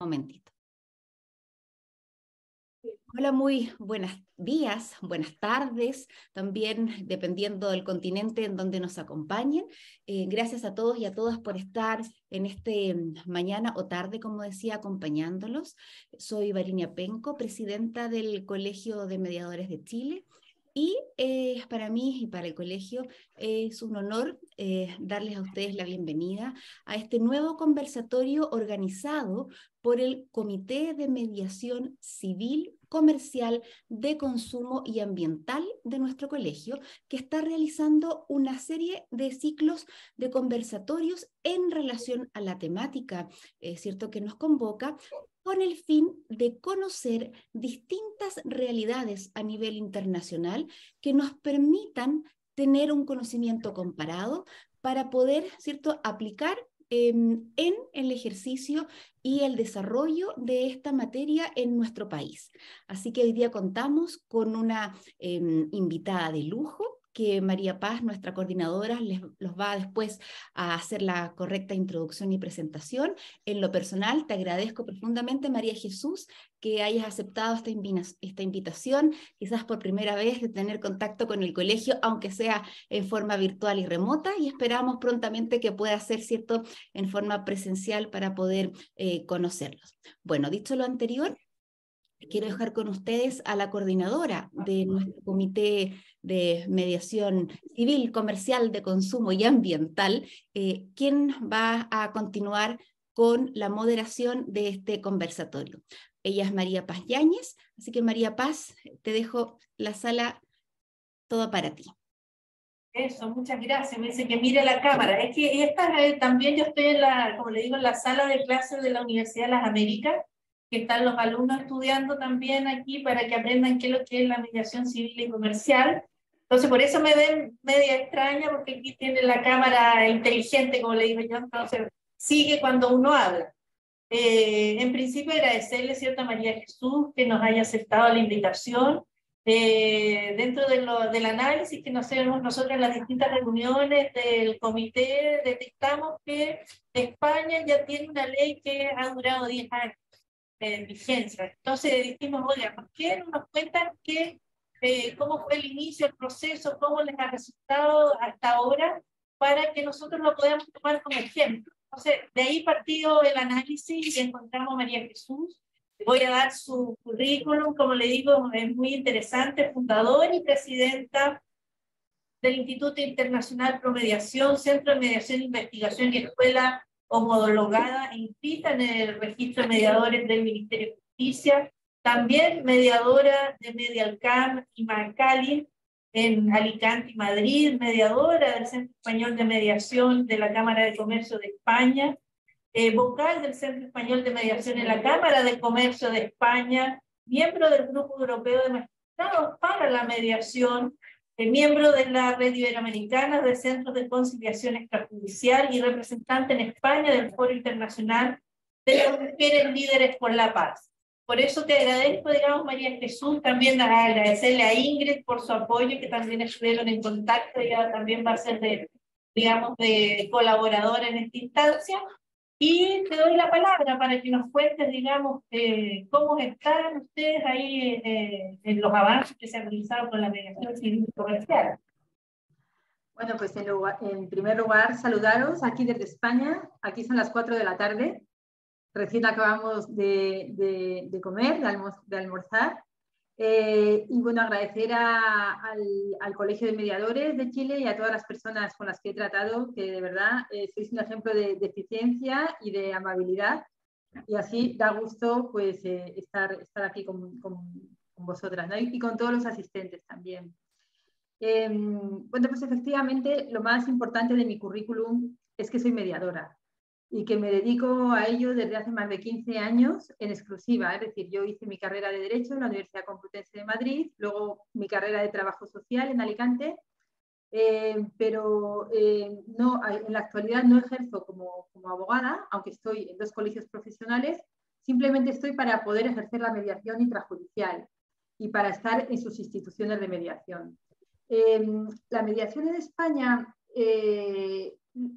momentito. Hola, muy buenos días, buenas tardes, también dependiendo del continente en donde nos acompañen. Eh, gracias a todos y a todas por estar en este mm, mañana o tarde, como decía, acompañándolos. Soy Varinia Penco, presidenta del Colegio de Mediadores de Chile. Y eh, para mí y para el colegio es un honor eh, darles a ustedes la bienvenida a este nuevo conversatorio organizado por el Comité de Mediación Civil comercial, de consumo y ambiental de nuestro colegio, que está realizando una serie de ciclos de conversatorios en relación a la temática, es cierto, que nos convoca, con el fin de conocer distintas realidades a nivel internacional que nos permitan tener un conocimiento comparado para poder, ¿cierto?, aplicar en el ejercicio y el desarrollo de esta materia en nuestro país. Así que hoy día contamos con una em, invitada de lujo que María Paz, nuestra coordinadora, les, los va después a hacer la correcta introducción y presentación. En lo personal, te agradezco profundamente, María Jesús, que hayas aceptado esta, esta invitación, quizás por primera vez de tener contacto con el colegio, aunque sea en forma virtual y remota, y esperamos prontamente que pueda ser cierto en forma presencial para poder eh, conocerlos. Bueno, dicho lo anterior, quiero dejar con ustedes a la coordinadora de nuestro comité de mediación civil, comercial, de consumo y ambiental, eh, quien va a continuar con la moderación de este conversatorio. Ella es María Paz Yáñez, así que María Paz, te dejo la sala toda para ti. Eso, muchas gracias. Me dice que mire la cámara. Es que esta, eh, también yo estoy en la, como le digo, en la sala de clases de la Universidad de las Américas que están los alumnos estudiando también aquí para que aprendan qué es lo que es la mediación civil y comercial. Entonces, por eso me ven media extraña, porque aquí tiene la cámara inteligente, como le digo yo, entonces sigue cuando uno habla. Eh, en principio, agradecerle, cierta María Jesús, que nos haya aceptado la invitación. Eh, dentro de lo, del análisis que nos hacemos nosotros en las distintas reuniones del comité, detectamos que España ya tiene una ley que ha durado 10 años de vigencia. Entonces dijimos, oye, ¿por qué no nos cuentan qué, eh, cómo fue el inicio, el proceso, cómo les ha resultado hasta ahora, para que nosotros lo podamos tomar como ejemplo? Entonces, de ahí partió el análisis y encontramos a María Jesús. Voy a dar su currículum, como le digo, es muy interesante, fundadora y presidenta del Instituto Internacional Promediación, Centro de Mediación, Investigación y Escuela homologada e inscrita en el registro de mediadores del Ministerio de Justicia, también mediadora de Medialcam y Marcali en Alicante y Madrid, mediadora del Centro Español de Mediación de la Cámara de Comercio de España, eh, vocal del Centro Español de Mediación en la Cámara de Comercio de España, miembro del Grupo Europeo de Magistrados para la Mediación, miembro de la Red Iberoamericana de Centros de Conciliación Extrajudicial y representante en España del Foro Internacional de las Mujeres Líderes por la Paz. Por eso te agradezco, digamos, María Jesús, también agradecerle a Ingrid por su apoyo, que también estuvieron en contacto, ella también va a ser de, digamos, de colaboradora en esta instancia. Y te doy la palabra para que nos cuentes, digamos, eh, cómo están ustedes ahí eh, en los avances que se han realizado con la mediación civil y comercial. Bueno, pues en, en, primer lugar, saludaros aquí desde España. Aquí son las 4 de la tarde. Recién acabamos de, de, de comer, de, almorzar. Eh, y bueno, agradecer al, Colegio de Mediadores de Chile y a todas las personas con las que he tratado, que de verdad eh, sois un ejemplo de, eficiencia y de amabilidad. Y así da gusto pues, eh, estar, estar aquí con, con, vosotras y, con todos los asistentes también. Em, bueno, pues efectivamente lo más importante de mi currículum es que soy mediadora y que me dedico a ello desde hace más de 15 años en exclusiva. Es decir, yo hice mi carrera de Derecho en la Universidad Complutense de Madrid, luego mi carrera de Trabajo Social en Alicante, eh, pero eh, no, en la actualidad no ejerzo como, como abogada, aunque estoy en dos colegios profesionales, simplemente estoy para poder ejercer la mediación intrajudicial y para estar en sus instituciones de mediación. Eh, la mediación en España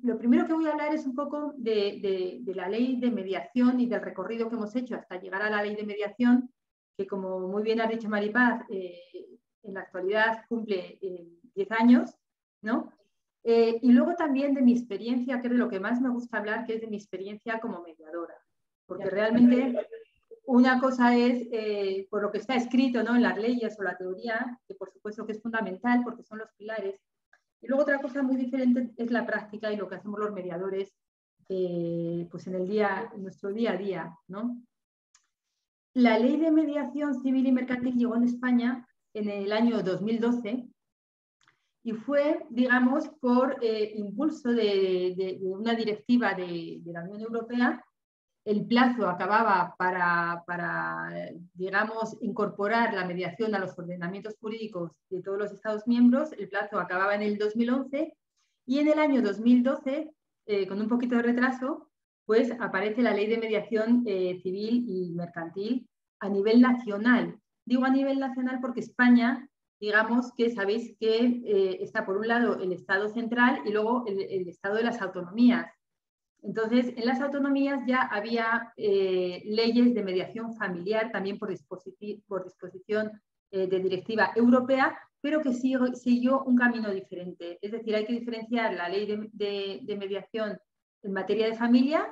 lo primero que voy a hablar es un poco de, la ley de mediación y del recorrido que hemos hecho hasta llegar a la ley de mediación, que como muy bien ha dicho Maripaz, eh, en la actualidad cumple 10 años, ¿no? y luego también de mi experiencia, que es de lo que más me gusta hablar, que es de mi experiencia como mediadora. Porque realmente una cosa es eh, por lo que está escrito ¿no? en las leyes o la teoría, que por supuesto que es fundamental porque son los pilares. Y luego otra cosa muy diferente es la práctica y lo que hacemos los mediadores eh, pues en, el día, nuestro día a día. ¿no? La ley de mediación civil y mercantil llegó en España en el año 2012 y fue, digamos, por eh, impulso de, una directiva de la Unión Europea el plazo acababa para, digamos, incorporar la mediación a los ordenamientos jurídicos de todos los Estados miembros, el plazo acababa en el 2011 y en el año 2012, eh, con un poquito de retraso, pues aparece la ley de mediación eh, civil y mercantil a nivel nacional. Digo a nivel nacional porque España, digamos que sabéis que eh, está por un lado el Estado central y luego el Estado de las autonomías. Entonces, en las autonomías ya había eh, leyes de mediación familiar, también por, disposición eh, de directiva europea, pero que siguió, un camino diferente. Es decir, hay que diferenciar la ley de, mediación en materia de familia,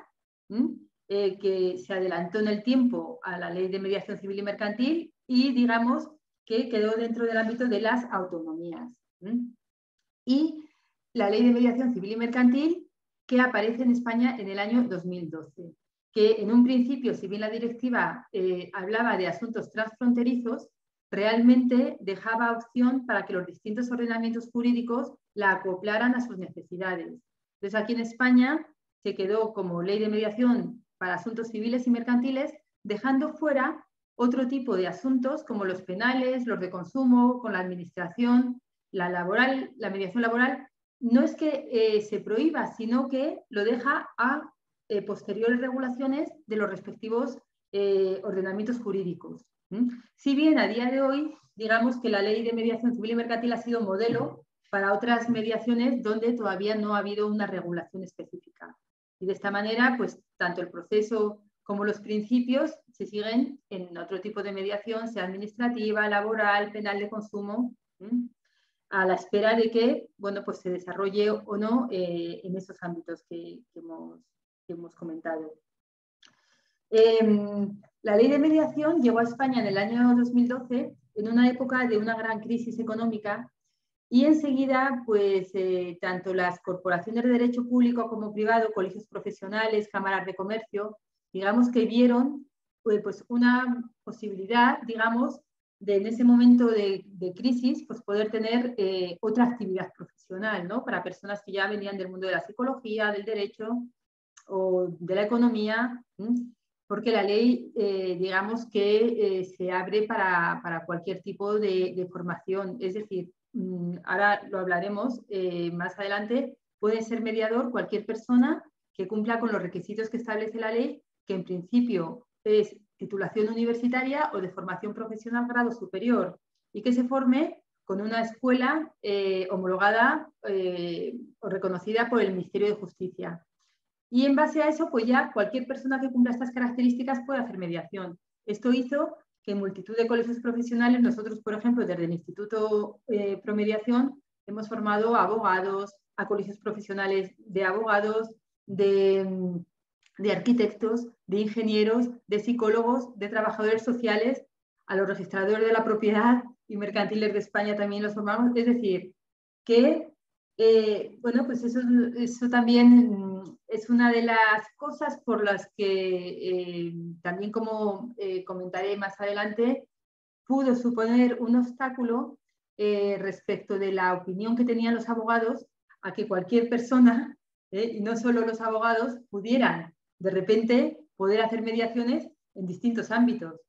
eh, que se adelantó en el tiempo a la ley de mediación civil y mercantil, y digamos que quedó dentro del ámbito de las autonomías. Y la ley de mediación civil y mercantil que aparece en España en el año 2012, que en un principio, si bien la directiva eh, hablaba de asuntos transfronterizos, realmente dejaba opción para que los distintos ordenamientos jurídicos la acoplaran a sus necesidades. Entonces, aquí en España se quedó como ley de mediación para asuntos civiles y mercantiles, dejando fuera otro tipo de asuntos como los penales, los de consumo, con la administración, la laboral, la mediación laboral, no es que eh, se prohíba, sino que lo deja a eh, posteriores regulaciones de los respectivos eh, ordenamientos jurídicos. Si bien a día de hoy, digamos que la ley de mediación civil y mercantil ha sido modelo para otras mediaciones donde todavía no ha habido una regulación específica. Y de esta manera, pues tanto el proceso como los principios se siguen en otro tipo de mediación, sea administrativa, laboral, penal de consumo a la espera de que bueno, pues se desarrolle o no eh, en esos ámbitos que, hemos, comentado. Em, la ley de mediación llegó a España en el año 2012 en una época de una gran crisis económica y enseguida, pues, eh, tanto las corporaciones de derecho público como privado, colegios profesionales, cámaras de comercio, digamos que vieron pues, pues una posibilidad, digamos, de en ese momento de, crisis, pues poder tener eh, otra actividad profesional, ¿no? Para personas que ya venían del mundo de la psicología, del derecho o de la economía, porque la ley, eh, digamos que eh, se abre para, para, cualquier tipo de, de formación. Es decir, mm, ahora lo hablaremos más adelante, puede ser mediador cualquier persona que cumpla con los requisitos que establece la ley, que en principio es titulación universitaria o de formación profesional grado superior y que se forme con una escuela eh, homologada eh, o reconocida por el Ministerio de Justicia. Y en base a eso, pues ya cualquier persona que cumpla estas características puede hacer mediación. Esto hizo que en multitud de colegios profesionales, nosotros, por ejemplo, desde el Instituto eh, Promediación, hemos formado abogados, a colegios profesionales de abogados, de mm, de arquitectos, de ingenieros, de psicólogos, de trabajadores sociales, a los registradores de la propiedad y mercantiles de España también los formamos. Es decir, que, eh, bueno, pues eso, eso también es una de las cosas por las que eh, también, como eh, comentaré más adelante, pudo suponer un obstáculo respecto de la opinión que tenían los abogados a que cualquier persona, y no solo los abogados, pudieran de repente poder hacer mediaciones en distintos ámbitos.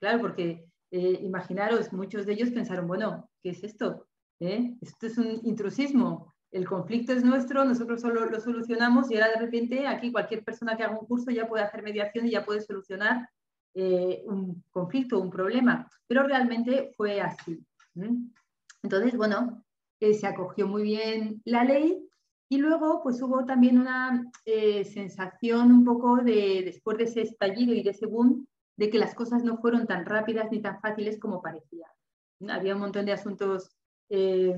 Claro, porque eh, imaginaros, muchos de ellos pensaron, bueno, ¿qué es esto? ¿Eh? Esto es un intrusismo, el conflicto es nuestro, nosotros solo lo solucionamos y ahora de repente aquí cualquier persona que haga un curso ya puede hacer mediación y ya puede solucionar eh, un conflicto, un problema. Pero realmente fue así. Entonces, bueno, se acogió muy bien la ley Y luego, pues hubo también una eh, sensación un poco de, después de ese estallido y de ese boom, de que las cosas no fueron tan rápidas ni tan fáciles como parecía. Había un montón de asuntos eh,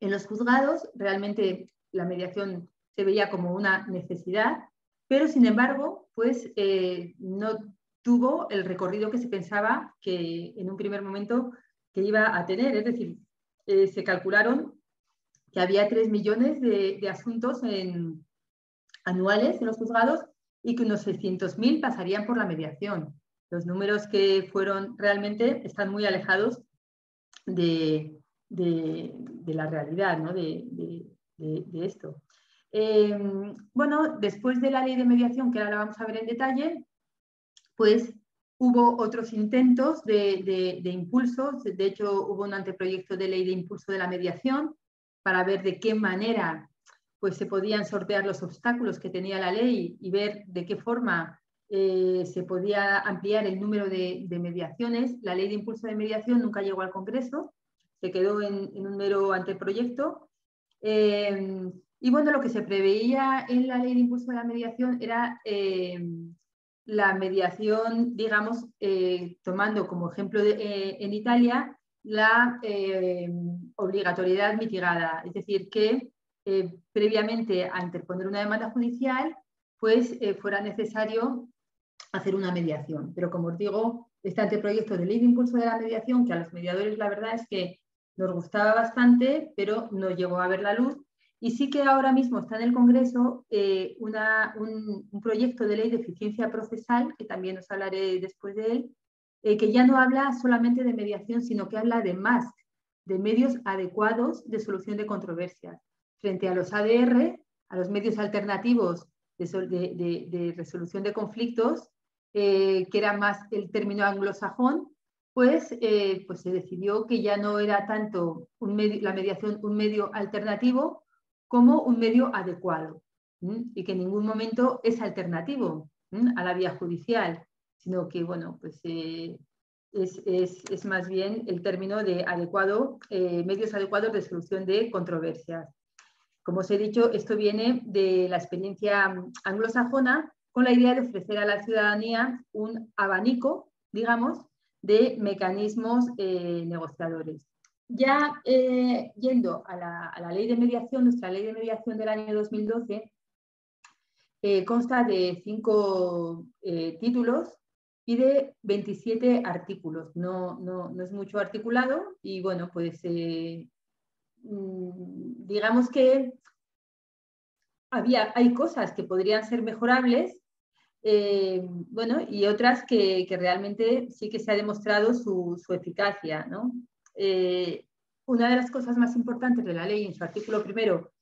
en los juzgados, realmente la mediación se veía como una necesidad, pero sin embargo, pues eh, no tuvo el recorrido que se pensaba que en un primer momento que iba a tener. Es decir, se calcularon que había 3 millones de, asuntos anuales en los juzgados y que unos 600.000 pasarían por la mediación. Los números que fueron realmente están muy alejados de, la realidad ¿no? de, esto. Eh, bueno, después de la ley de mediación, que ahora la vamos a ver en detalle, pues hubo otros intentos de, de, impulsos. De hecho, hubo un anteproyecto de ley de impulso de la mediación para ver de qué manera pues, se podían sortear los obstáculos que tenía la ley y ver de qué forma eh, se podía ampliar el número de, mediaciones. La ley de impulso de mediación nunca llegó al Congreso, se quedó en, un mero anteproyecto. Eh, y bueno, lo que se preveía en la ley de impulso de la mediación era eh, la mediación, digamos, tomando como ejemplo eh, en Italia la obligatoriedad mitigada, es decir, que previamente a interponer una demanda judicial, pues fuera necesario hacer una mediación. Pero como os digo, este anteproyecto de ley de impulso de la mediación, que a los mediadores la verdad es que nos gustaba bastante, pero no llegó a ver la luz y sí que ahora mismo está en el Congreso eh, un, proyecto de ley de eficiencia procesal, que también os hablaré después de él, eh, que ya no habla solamente de mediación, sino que habla de más, de medios adecuados de solución de controversias. Frente a los ADR, a los medios alternativos de, resolución de conflictos, eh, que era más el término anglosajón, pues, pues se decidió que ya no era tanto la mediación un medio alternativo, como un medio adecuado y que en ningún momento es alternativo a la vía judicial, sino que, bueno, pues eh, es, más bien el término de adecuado, eh, medios adecuados de solución de controversias. Como os he dicho, esto viene de la experiencia anglosajona con la idea de ofrecer a la ciudadanía un abanico, digamos, de mecanismos eh, negociadores. Ya yendo a la, ley de mediación, nuestra ley de mediación del año 2012 eh, consta de cinco títulos y de 27 artículos. No, no, es mucho articulado y bueno, pues mm, digamos que había, hay cosas que podrían ser mejorables bueno, y otras que, realmente sí que se ha demostrado su, su eficacia, ¿no? Eh, una de las cosas más importantes de la ley, en su artículo primero,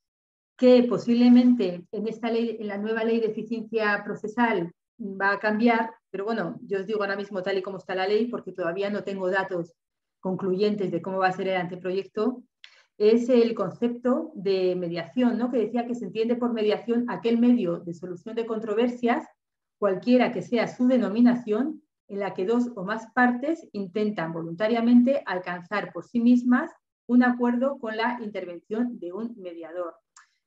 que posiblemente en esta ley, en la nueva ley de eficiencia procesal va a cambiar, pero bueno, yo os digo ahora mismo tal y como está la ley, porque todavía no tengo datos concluyentes de cómo va a ser el anteproyecto, es el concepto de mediación, ¿no? que decía que se entiende por mediación aquel medio de solución de controversias, cualquiera que sea su denominación, en la que dos o más partes intentan voluntariamente alcanzar por sí mismas un acuerdo con la intervención de un mediador.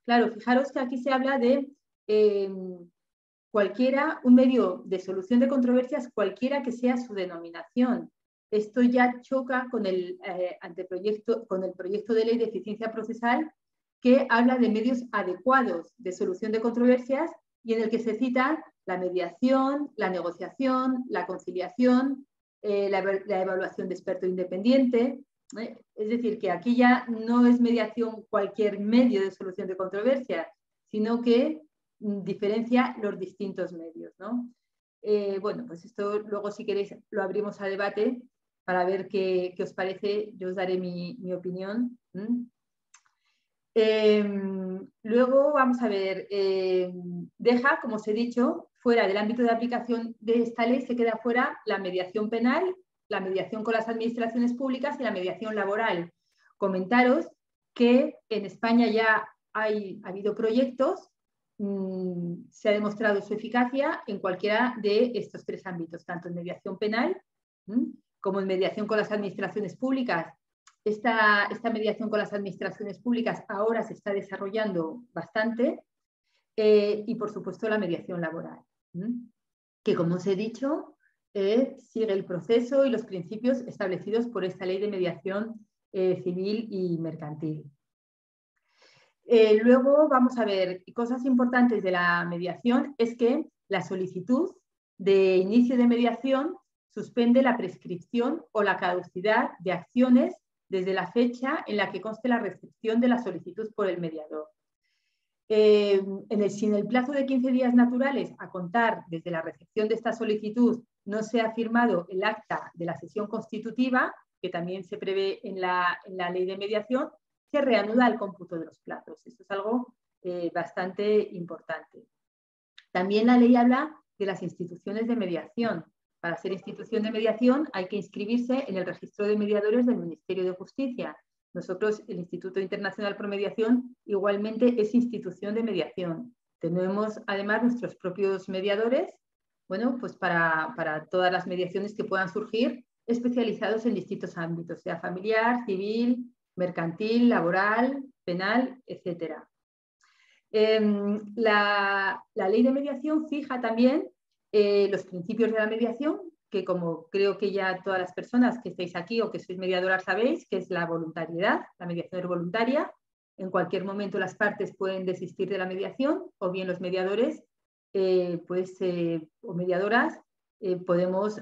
Claro, fijaros que aquí se habla de eh, cualquiera, un medio de solución de controversias, cualquiera que sea su denominación. Esto ya choca con el, eh, anteproyecto, con el proyecto de ley de eficiencia procesal que habla de medios adecuados de solución de controversias y en el que se cita la mediación, la negociación, la conciliación, eh, la, evaluación de experto independiente. ¿eh? Es decir, que aquí ya no es mediación cualquier medio de solución de controversia, sino que diferencia los distintos medios. Eh, bueno, pues esto luego si queréis lo abrimos a debate para ver qué, os parece. Yo os daré mi, opinión. Em, luego vamos a ver, em, deja, como os he dicho, fuera del ámbito de aplicación de esta ley se queda fuera la mediación penal, la mediación con las administraciones públicas y la mediación laboral. Comentaros que en España ya hay, ha habido proyectos, mm, se ha demostrado su eficacia en cualquiera de estos tres ámbitos, tanto en mediación penal como en mediación con las administraciones públicas. esta, esta mediación con las administraciones públicas ahora se está desarrollando bastante eh, y, por supuesto, la mediación laboral, que, como os he dicho, eh, sigue el proceso y los principios establecidos por esta ley de mediación eh, civil y mercantil. Luego vamos a ver cosas importantes de la mediación, es que la solicitud de inicio de mediación suspende la prescripción o la caducidad de acciones desde la fecha en la que conste la recepción de la solicitud por el mediador. Eh, en el, si en el plazo de 15 días naturales a contar desde la recepción de esta solicitud no se ha firmado el acta de la sesión constitutiva, que también se prevé en la, ley de mediación, reanuda el cómputo de los plazos. Esto es algo eh, bastante importante. También la ley habla de las instituciones de mediación. Para ser institución de mediación hay que inscribirse en el registro de mediadores del Ministerio de Justicia. Nosotros, el Instituto Internacional Pro Mediación, igualmente es institución de mediación. Tenemos además nuestros propios mediadores, bueno, pues para, para todas las mediaciones que puedan surgir, especializados en distintos ámbitos, sea familiar, civil, mercantil, laboral, penal, etcétera. Em, la, la, ley de mediación fija también eh, los principios de la mediación, que como creo que ya todas las personas que estáis aquí o que sois mediadoras sabéis, que es la voluntariedad, la mediación es voluntaria. En cualquier momento las partes pueden desistir de la mediación o bien los mediadores eh, pues, eh, o mediadoras podemos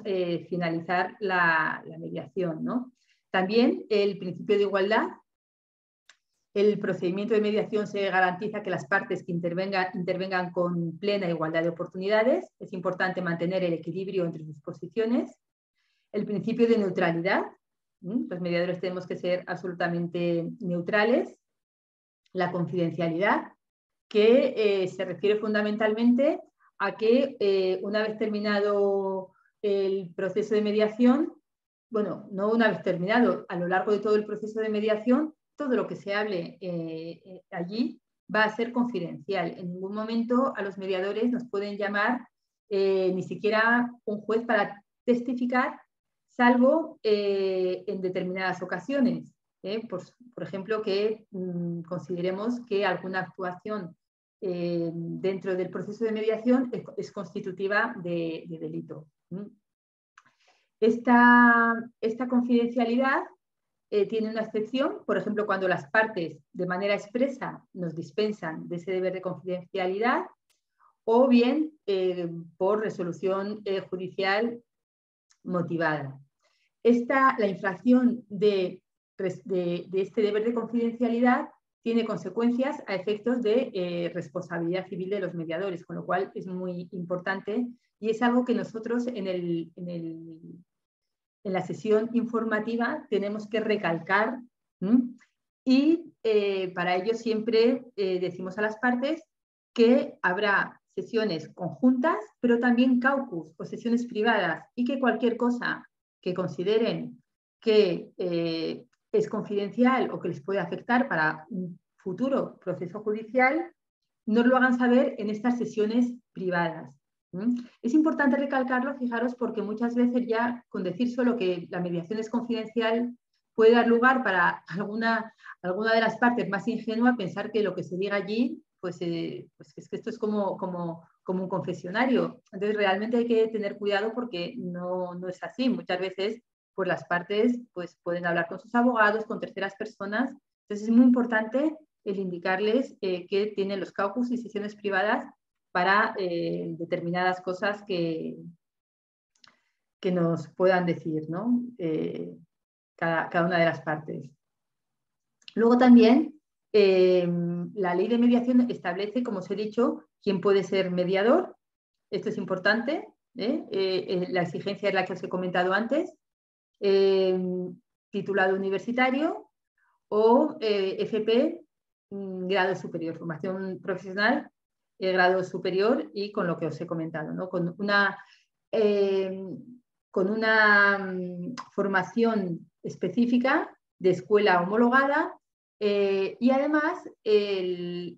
finalizar la, la mediación. ¿no? También el principio de igualdad el procedimiento de mediación se garantiza que las partes que intervengan, con plena igualdad de oportunidades. Es importante mantener el equilibrio entre sus posiciones. El principio de neutralidad. Los mediadores tenemos que ser absolutamente neutrales. La confidencialidad, que eh, se refiere fundamentalmente a que eh, una vez terminado el proceso de mediación, bueno, no una vez terminado, a lo largo de todo el proceso de mediación, todo lo que se hable eh, eh, allí va a ser confidencial. En ningún momento a los mediadores nos pueden llamar eh, ni siquiera un juez para testificar, salvo en determinadas ocasiones. Por, ejemplo, que mm, consideremos que alguna actuación dentro del proceso de mediación es, constitutiva de, delito. Esta, esta confidencialidad eh, tiene una excepción, por ejemplo, cuando las partes de manera expresa nos dispensan de ese deber de confidencialidad o bien eh, por resolución eh, judicial motivada. Esta, la infracción de, de, este deber de confidencialidad tiene consecuencias a efectos de responsabilidad civil de los mediadores, con lo cual es muy importante y es algo que nosotros en el, en el en la sesión informativa tenemos que recalcar y eh, para ello siempre eh, decimos a las partes que habrá sesiones conjuntas, pero también caucus o sesiones privadas y que cualquier cosa que consideren que eh, es confidencial o que les puede afectar para un futuro proceso judicial, nos lo hagan saber en estas sesiones privadas. Es importante recalcarlo, fijaros, porque muchas veces ya con decir solo que la mediación es confidencial puede dar lugar para alguna, alguna de las partes más ingenua pensar que lo que se diga allí, pues, eh, pues es que esto es como, como, como, un confesionario. Entonces realmente hay que tener cuidado porque no, no es así. Muchas veces pues las partes pues, pueden hablar con sus abogados, con terceras personas. Entonces es muy importante el indicarles eh, que tienen los caucus y sesiones privadas para eh, determinadas cosas que, que nos puedan decir ¿no? Eh, cada, una de las partes. Luego también eh, la ley de mediación establece, como os he dicho, quién puede ser mediador. Esto es importante. la exigencia es la que os he comentado antes. titulado universitario o FP, mm, grado superior, formación profesional grado superior y con lo que os he comentado, ¿no? con una, eh, con una mm, formación específica de escuela homologada eh, y además el,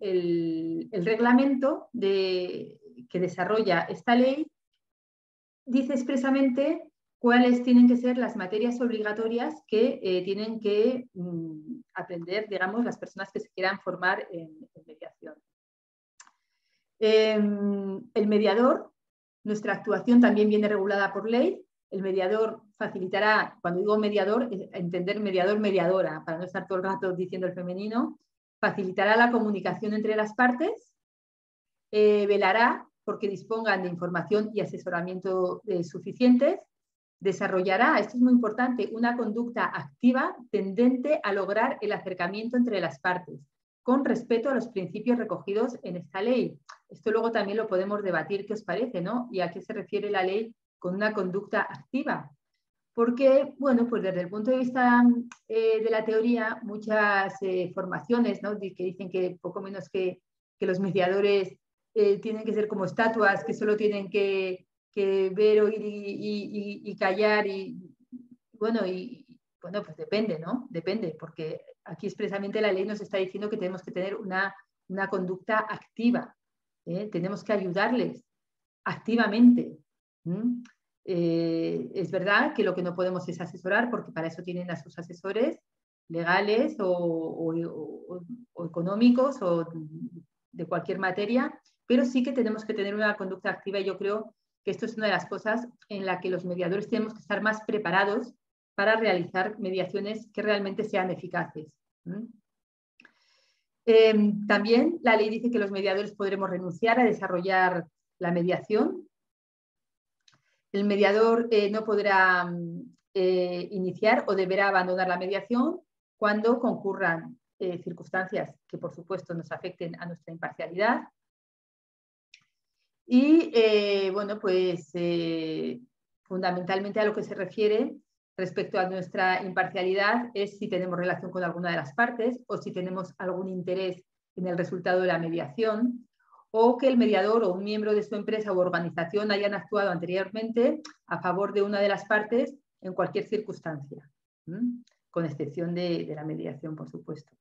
reglamento que desarrolla esta ley dice expresamente cuáles tienen que ser las materias obligatorias que eh, tienen que mm, aprender, digamos, las personas que se quieran formar en, mediación. Em, el mediador, nuestra actuación también viene regulada por ley. El mediador facilitará, cuando digo mediador, entender mediador, mediadora, para no estar todo el rato diciendo el femenino, facilitará la comunicación entre las partes, eh, velará porque dispongan de información y asesoramiento eh, suficientes, desarrollará, esto es muy importante, una conducta activa tendente a lograr el acercamiento entre las partes, con respeto a los principios recogidos en esta ley. Esto luego también lo podemos debatir, ¿qué os parece? ¿no? ¿Y a qué se refiere la ley con una conducta activa? Porque, bueno, pues desde el punto de vista eh, de la teoría, muchas eh, formaciones ¿no? que dicen que poco menos que, los mediadores eh, tienen que ser como estatuas, que solo tienen que, ver, oír y, callar, y bueno, y bueno, pues depende, ¿no? Depende, porque aquí expresamente la ley nos está diciendo que tenemos que tener una, conducta activa, tenemos que ayudarles activamente. Eh, es verdad que lo que no podemos es asesorar, porque para eso tienen a sus asesores legales o, económicos o de cualquier materia, pero sí que tenemos que tener una conducta activa y yo creo que esto es una de las cosas en la que los mediadores tenemos que estar más preparados para realizar mediaciones que realmente sean eficaces. Em, también la ley dice que los mediadores podremos renunciar a desarrollar la mediación el mediador eh, no podrá mm, eh, iniciar o deberá abandonar la mediación cuando concurran eh, circunstancias que, por supuesto, nos afecten a nuestra imparcialidad. Y, bueno, pues fundamentalmente a lo que se refiere respecto a nuestra imparcialidad es si tenemos relación con alguna de las partes o si tenemos algún interés en el resultado de la mediación o que el mediador o un miembro de su empresa u organización hayan actuado anteriormente a favor de una de las partes en cualquier circunstancia, con excepción de, la mediación, por supuesto.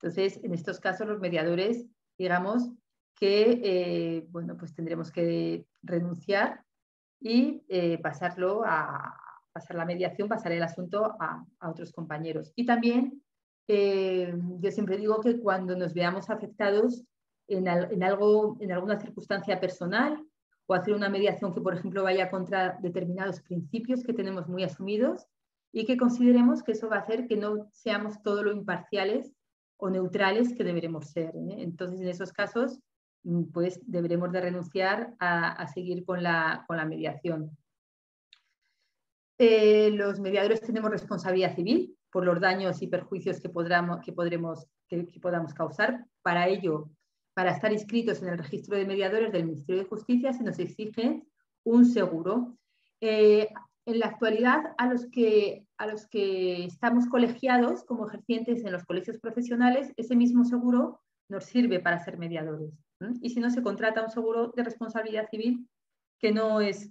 Entonces, en estos casos, los mediadores, digamos que, eh, bueno, pues tendremos que renunciar y eh, pasarlo a pasar la mediación, pasar el asunto a, otros compañeros. Y también, eh, yo siempre digo que cuando nos veamos afectados en, algo, en alguna circunstancia personal o hacer una mediación que, por ejemplo, vaya contra determinados principios que tenemos muy asumidos y que consideremos que eso va a hacer que no seamos todo lo imparciales o neutrales que deberemos ser. ¿eh? Entonces, en esos casos, mm, pues deberemos de renunciar a, seguir con la, con la mediación. Eh, los mediadores tenemos responsabilidad civil por los daños y perjuicios que, podamos, que, podremos, que podamos causar. Para ello, para estar inscritos en el registro de mediadores del Ministerio de Justicia se nos exige un seguro. Eh, en la actualidad, a los, que, a los que estamos colegiados como ejercientes en los colegios profesionales, ese mismo seguro nos sirve para ser mediadores. Y si no, se contrata un seguro de responsabilidad civil que no es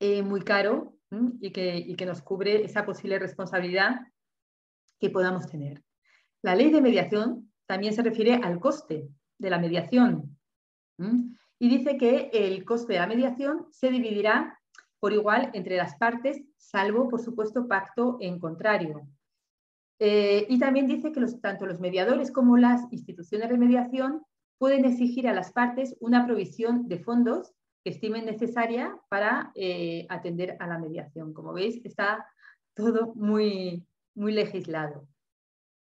eh, muy caro y que, y que nos cubre esa posible responsabilidad que podamos tener. La ley de mediación también se refiere al coste de la mediación. Y dice que el coste de la mediación se dividirá por igual entre las partes, salvo, por supuesto, pacto en contrario. Eh, y también dice que tanto los mediadores como las instituciones de mediación pueden exigir a las partes una provisión de fondos que estimen necesaria para eh, atender a la mediación. Como veis, está todo muy, muy legislado.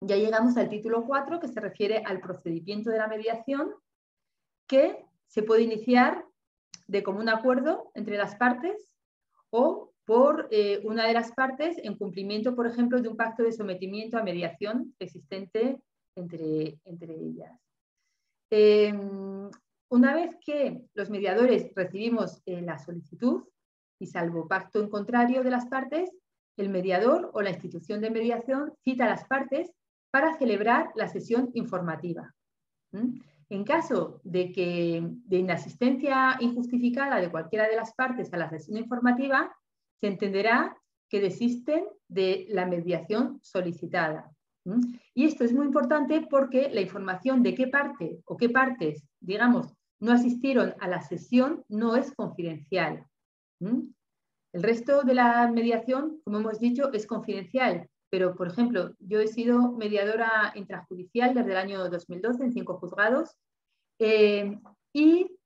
Ya llegamos al título 4, que se refiere al procedimiento de la mediación, que se puede iniciar de común acuerdo entre las partes o por eh, una de las partes en cumplimiento, por ejemplo, de un pacto de sometimiento a mediación existente entre, entre ellas. Em, una vez que los mediadores recibimos eh, la solicitud y salvo pacto en contrario de las partes, el mediador o la institución de mediación cita a las partes para celebrar la sesión informativa. En caso de que de inasistencia injustificada de cualquiera de las partes a la sesión informativa, se entenderá que desisten de la mediación solicitada. Y esto es muy importante porque la información de qué parte o qué partes, digamos, no asistieron a la sesión no es confidencial. El resto de la mediación, como hemos dicho, es confidencial, pero, por ejemplo, yo he sido mediadora intrajudicial desde el año 2012 en cinco juzgados eh, y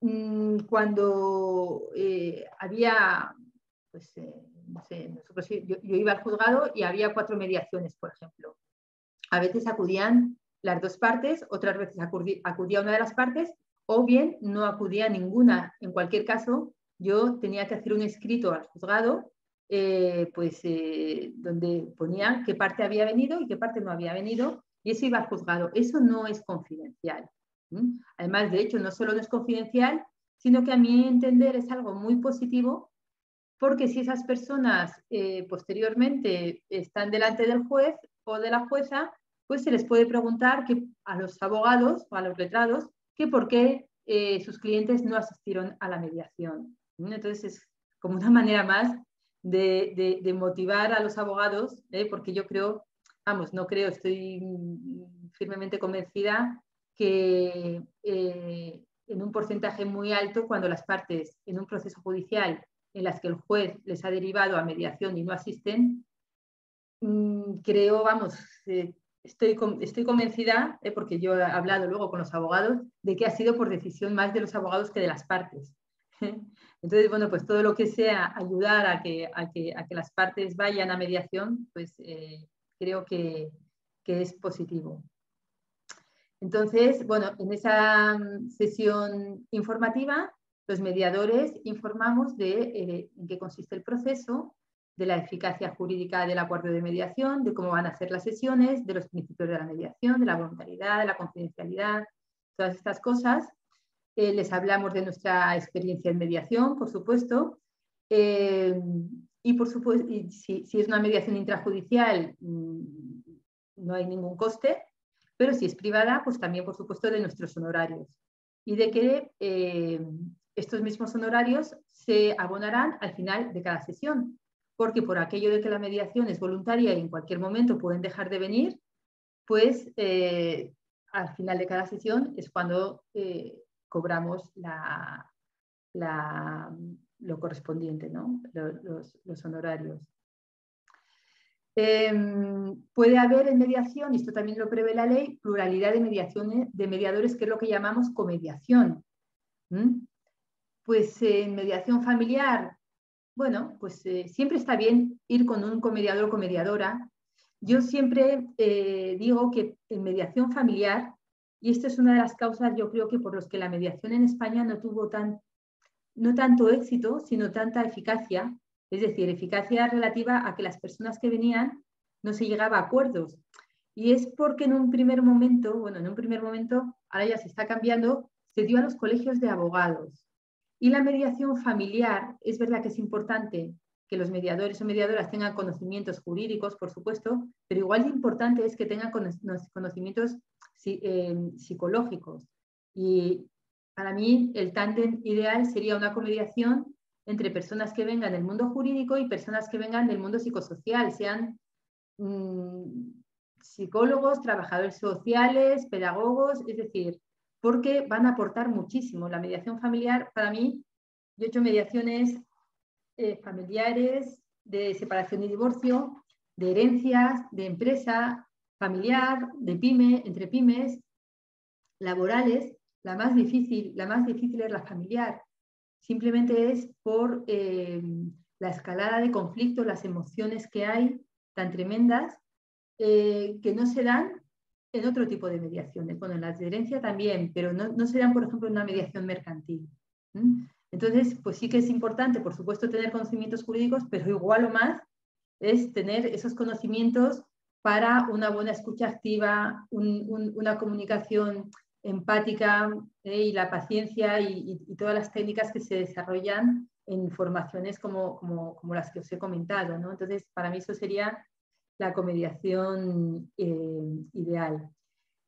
mm, cuando eh, había, pues, eh, no sé, yo, yo, iba al juzgado y había cuatro mediaciones, por ejemplo. A veces acudían las dos partes, otras veces acudía una de las partes o bien no acudía ninguna. En cualquier caso, yo tenía que hacer un escrito al juzgado eh, pues, eh, donde ponía qué parte había venido y qué parte no había venido, y eso iba al juzgado. Eso no es confidencial. Además, de hecho, no solo no es confidencial, sino que a mi entender es algo muy positivo, porque si esas personas eh, posteriormente están delante del juez o de la jueza, pues se les puede preguntar que, a los abogados o a los letrados que por qué sus clientes no asistieron a la mediación. Entonces es como una manera más de, motivar a los abogados, ¿eh? porque yo creo, vamos, no creo, estoy firmemente convencida que eh, en un porcentaje muy alto, cuando las partes en un proceso judicial en las que el juez les ha derivado a mediación y no asisten, mm, creo, vamos, eh, estoy, estoy convencida, porque yo he hablado luego con los abogados, de que ha sido por decisión más de los abogados que de las partes. Entonces, bueno, pues todo lo que sea ayudar a que, a que, las partes vayan a mediación, pues eh, creo que, es positivo. Entonces, bueno, en esa mm, sesión informativa, los mediadores informamos de eh, en qué consiste el proceso, de la eficacia jurídica del acuerdo de mediación, de cómo van a ser las sesiones, de los principios de la mediación, de la voluntariedad, de la confidencialidad, todas estas cosas. Eh, les hablamos de nuestra experiencia en mediación, por supuesto. Eh, y por supuesto, si, es una mediación intrajudicial, mm, no hay ningún coste, pero si es privada, pues también, por supuesto, de nuestros honorarios. Y de que eh, estos mismos honorarios se abonarán al final de cada sesión, porque por aquello de que la mediación es voluntaria y en cualquier momento pueden dejar de venir, pues al final de cada sesión es cuando cobramos lo correspondiente, ¿no? los, honorarios. Em, puede haber en mediación, y esto también lo prevé la ley, pluralidad de, mediaciones, de mediadores, que es lo que llamamos comediación. Pues en mediación familiar, bueno, pues eh, siempre está bien ir con un comediador o comediadora. Yo siempre eh, digo que en mediación familiar y esta es una de las causas, yo creo que por los que la mediación en España no tuvo tan, no tanto éxito, sino tanta eficacia, es decir, eficacia relativa a que las personas que venían no se llegaba a acuerdos. Y es porque en un primer momento, bueno, en un primer momento, ahora ya se está cambiando, se dio a los colegios de abogados. Y la mediación familiar, es verdad que es importante que los mediadores o mediadoras tengan conocimientos jurídicos, por supuesto, pero igual de importante es que tengan conocimientos eh, psicológicos. Y para mí el tándem ideal sería una comediación entre personas que vengan del mundo jurídico y personas que vengan del mundo psicosocial, sean mm, psicólogos, trabajadores sociales, pedagogos, es decir, porque van a aportar muchísimo. La mediación familiar, para mí, yo he hecho mediaciones eh, familiares, de separación y divorcio, de herencias, de empresa, familiar, de pyme, entre pymes, laborales, la más difícil, la más difícil es la familiar. Simplemente es por eh, la escalada de conflictos, las emociones que hay tan tremendas, eh, que no se dan en otro tipo de mediaciones. Bueno, en la de herencia también, pero no, no se por ejemplo, una mediación mercantil. Entonces, pues sí que es importante, por supuesto, tener conocimientos jurídicos, pero igual o más es tener esos conocimientos para una buena escucha activa, una comunicación empática eh, y la paciencia y, todas las técnicas que se desarrollan en formaciones como, como, las que os he comentado. Entonces, para mí eso sería la comediación eh, ideal.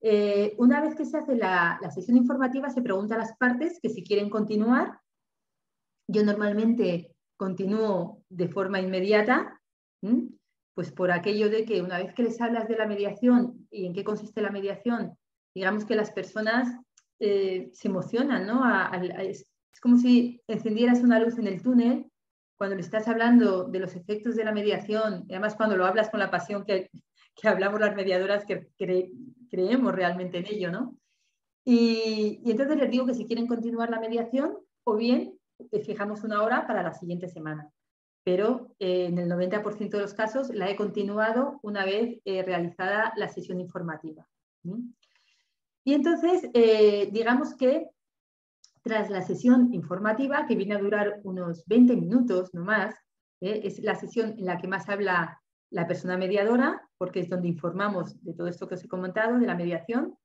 Eh, una vez que se hace la, sesión informativa, se pregunta a las partes que si quieren continuar. Yo normalmente continúo de forma inmediata, pues por aquello de que una vez que les hablas de la mediación y en qué consiste la mediación, digamos que las personas eh, se emocionan, ¿no? es, como si encendieras una luz en el túnel cuando le estás hablando de los efectos de la mediación, además cuando lo hablas con la pasión que, que hablamos las mediadoras, que creemos realmente en ello, ¿no? Y, entonces les digo que si quieren continuar la mediación, o bien eh, fijamos una hora para la siguiente semana. Pero eh, en el 90% de los casos la he continuado una vez eh, realizada la sesión informativa. Y entonces, digamos que tras la sesión informativa, que viene a durar unos 20 minutos, no más, ¿eh? es la sesión en la que más habla la persona mediadora, porque es donde informamos de todo esto que os he comentado, de la mediación.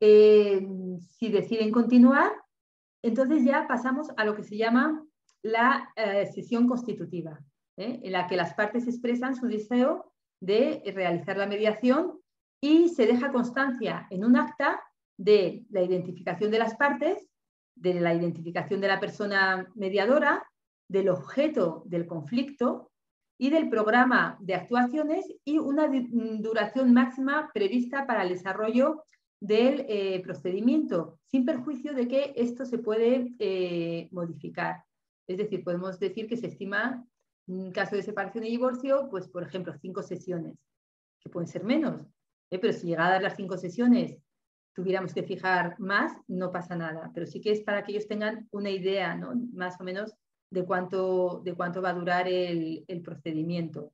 Eh, si deciden continuar, entonces ya pasamos a lo que se llama la eh, sesión constitutiva, en la que las partes expresan su deseo de realizar la mediación y se deja constancia en un acta de la identificación de las partes de la identificación de la persona mediadora, del objeto del conflicto y del programa de actuaciones y una mm, duración máxima prevista para el desarrollo del eh, procedimiento, sin perjuicio de que esto se puede eh, modificar. Es decir, podemos decir que se estima, en caso de separación y divorcio, pues por ejemplo, cinco sesiones, que pueden ser menos, ¿eh? pero si llegadas las cinco sesiones tuviéramos que fijar más, no pasa nada, pero sí que es para que ellos tengan una idea, ¿no? más o menos, de cuánto, de cuánto va a durar el, procedimiento.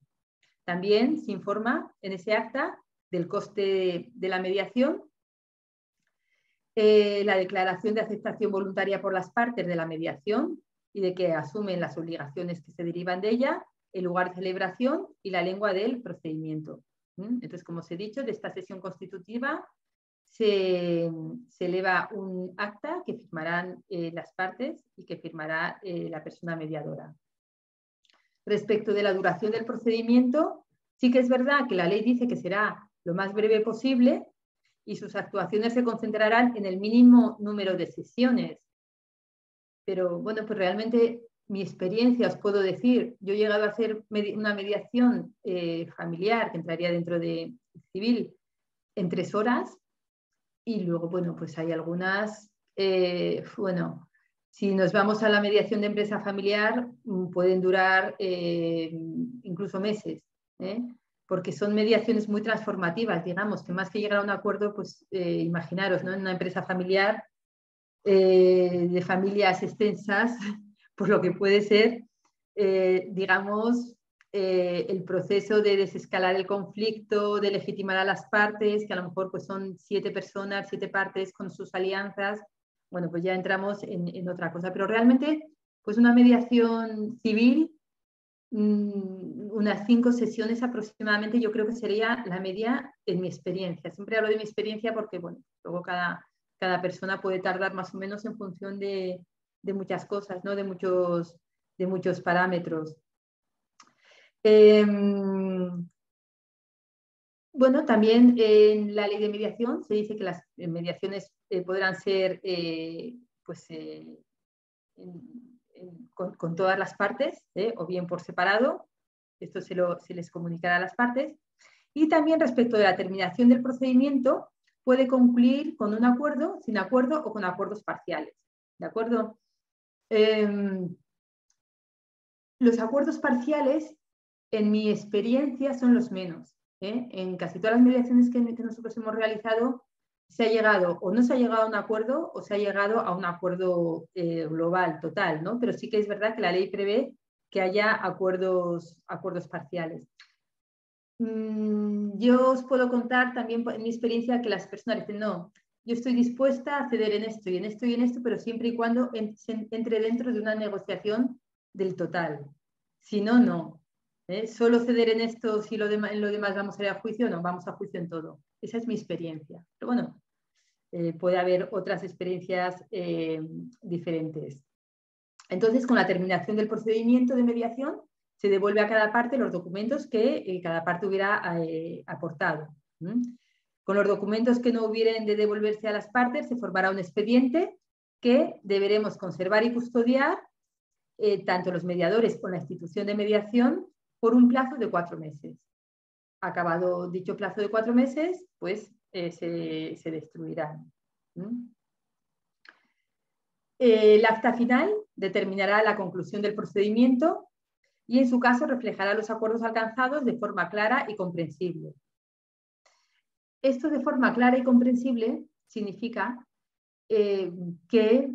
También se informa en ese acta del coste de, la mediación, eh, la declaración de aceptación voluntaria por las partes de la mediación y de que asumen las obligaciones que se derivan de ella, el lugar de celebración y la lengua del procedimiento. ¿Mm? Entonces, como os he dicho, de esta sesión constitutiva se, eleva un acta que firmarán eh, las partes y que firmará eh, la persona mediadora. Respecto de la duración del procedimiento, sí que es verdad que la ley dice que será lo más breve posible y sus actuaciones se concentrarán en el mínimo número de sesiones. Pero bueno, pues realmente mi experiencia os puedo decir, yo he llegado a hacer una mediación eh, familiar que entraría dentro de civil en tres horas y luego, bueno, pues hay algunas, eh, bueno, si nos vamos a la mediación de empresa familiar, mm, pueden durar eh, incluso meses, ¿eh? porque son mediaciones muy transformativas, digamos, que más que llegar a un acuerdo, pues imaginaros, ¿no? En una empresa familiar de familias extensas, por lo que puede ser, digamos, eh, el proceso de desescalar el conflicto, de legitimar a las partes, que a lo mejor pues, son siete personas, siete partes con sus alianzas, bueno, pues ya entramos en, otra cosa. Pero realmente, pues una mediación civil, mm, unas cinco sesiones aproximadamente, yo creo que sería la media en mi experiencia. Siempre hablo de mi experiencia porque, bueno, luego cada, cada persona puede tardar más o menos en función de, de muchas cosas, ¿no? De muchos, de muchos parámetros. Em, bueno, también en la ley de mediación se dice que las mediaciones eh, podrán ser eh, pues, eh, con, todas las partes o bien por separado. Esto se, se les comunicará a las partes. Y también respecto de la terminación del procedimiento, puede concluir con un acuerdo, sin acuerdo o con acuerdos parciales. ¿De acuerdo? Em, los acuerdos parciales en mi experiencia son los menos. ¿eh? En casi todas las mediaciones que, nosotros hemos realizado, se ha llegado o no se ha llegado a un acuerdo o se ha llegado a un acuerdo eh, global, total, ¿no? Pero sí que es verdad que la ley prevé que haya acuerdos, acuerdos parciales. Mm, yo os puedo contar también en mi experiencia que las personas dicen, no, yo estoy dispuesta a ceder en esto y en esto y en esto, pero siempre y cuando entre dentro de una negociación del total. Si no, no. ¿Eh? ¿Solo ceder en esto si lo en lo demás vamos a ir a juicio? No, vamos a juicio en todo. Esa es mi experiencia. Pero bueno, eh, puede haber otras experiencias eh, diferentes. Entonces, con la terminación del procedimiento de mediación, se devuelve a cada parte los documentos que cada parte hubiera aportado. Con los documentos que no hubieran de devolverse a las partes, se formará un expediente que deberemos conservar y custodiar tanto los mediadores con la institución de mediación por un plazo de cuatro meses. Acabado dicho plazo de cuatro meses, pues eh, se, destruirán. El acta final determinará la conclusión del procedimiento y en su caso reflejará los acuerdos alcanzados de forma clara y comprensible. Esto de forma clara y comprensible significa eh, que,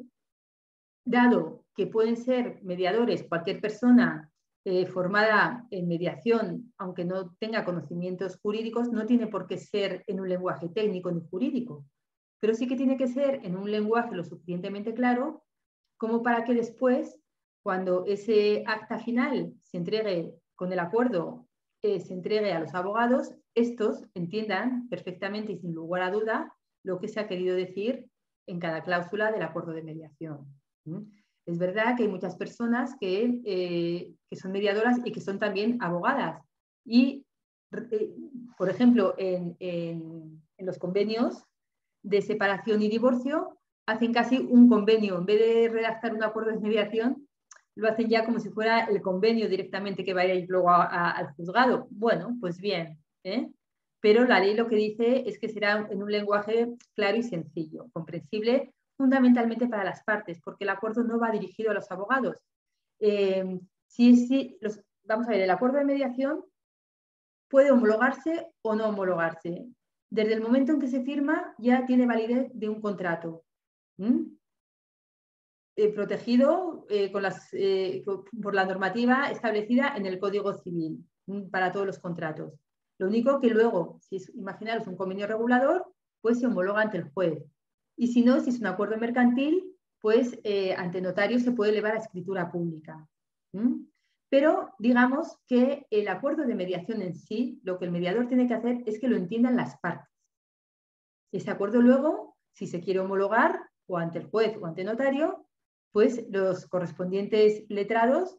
dado que pueden ser mediadores cualquier persona eh, formada en mediación, aunque no tenga conocimientos jurídicos, no tiene por qué ser en un lenguaje técnico ni jurídico, pero sí que tiene que ser en un lenguaje lo suficientemente claro como para que después, cuando ese acta final se entregue con el acuerdo, eh, se entregue a los abogados, estos entiendan perfectamente y sin lugar a duda lo que se ha querido decir en cada cláusula del acuerdo de mediación. Es verdad que hay muchas personas que, eh, que son mediadoras y que son también abogadas. Y, eh, por ejemplo, en, en, los convenios de separación y divorcio, hacen casi un convenio. En vez de redactar un acuerdo de mediación, lo hacen ya como si fuera el convenio directamente que va a ir luego al juzgado. Bueno, pues bien. ¿eh? pero la ley lo que dice es que será en un lenguaje claro y sencillo, comprensible fundamentalmente para las partes, porque el acuerdo no va dirigido a los abogados. Eh, si, vamos a ver, el acuerdo de mediación puede homologarse o no homologarse. Desde el momento en que se firma ya tiene validez de un contrato. Eh, protegido eh, por la normativa establecida en el Código Civil para todos los contratos. Lo único que luego, si es, imaginaros un convenio regulador, pues se homologa ante el juez. Y si no, si es un acuerdo mercantil, pues eh, ante notario se puede elevar a escritura pública. Pero digamos que el acuerdo de mediación en sí, lo que el mediador tiene que hacer es que lo entiendan las partes. Ese acuerdo luego, si se quiere homologar o ante el juez o ante notario, pues los correspondientes letrados,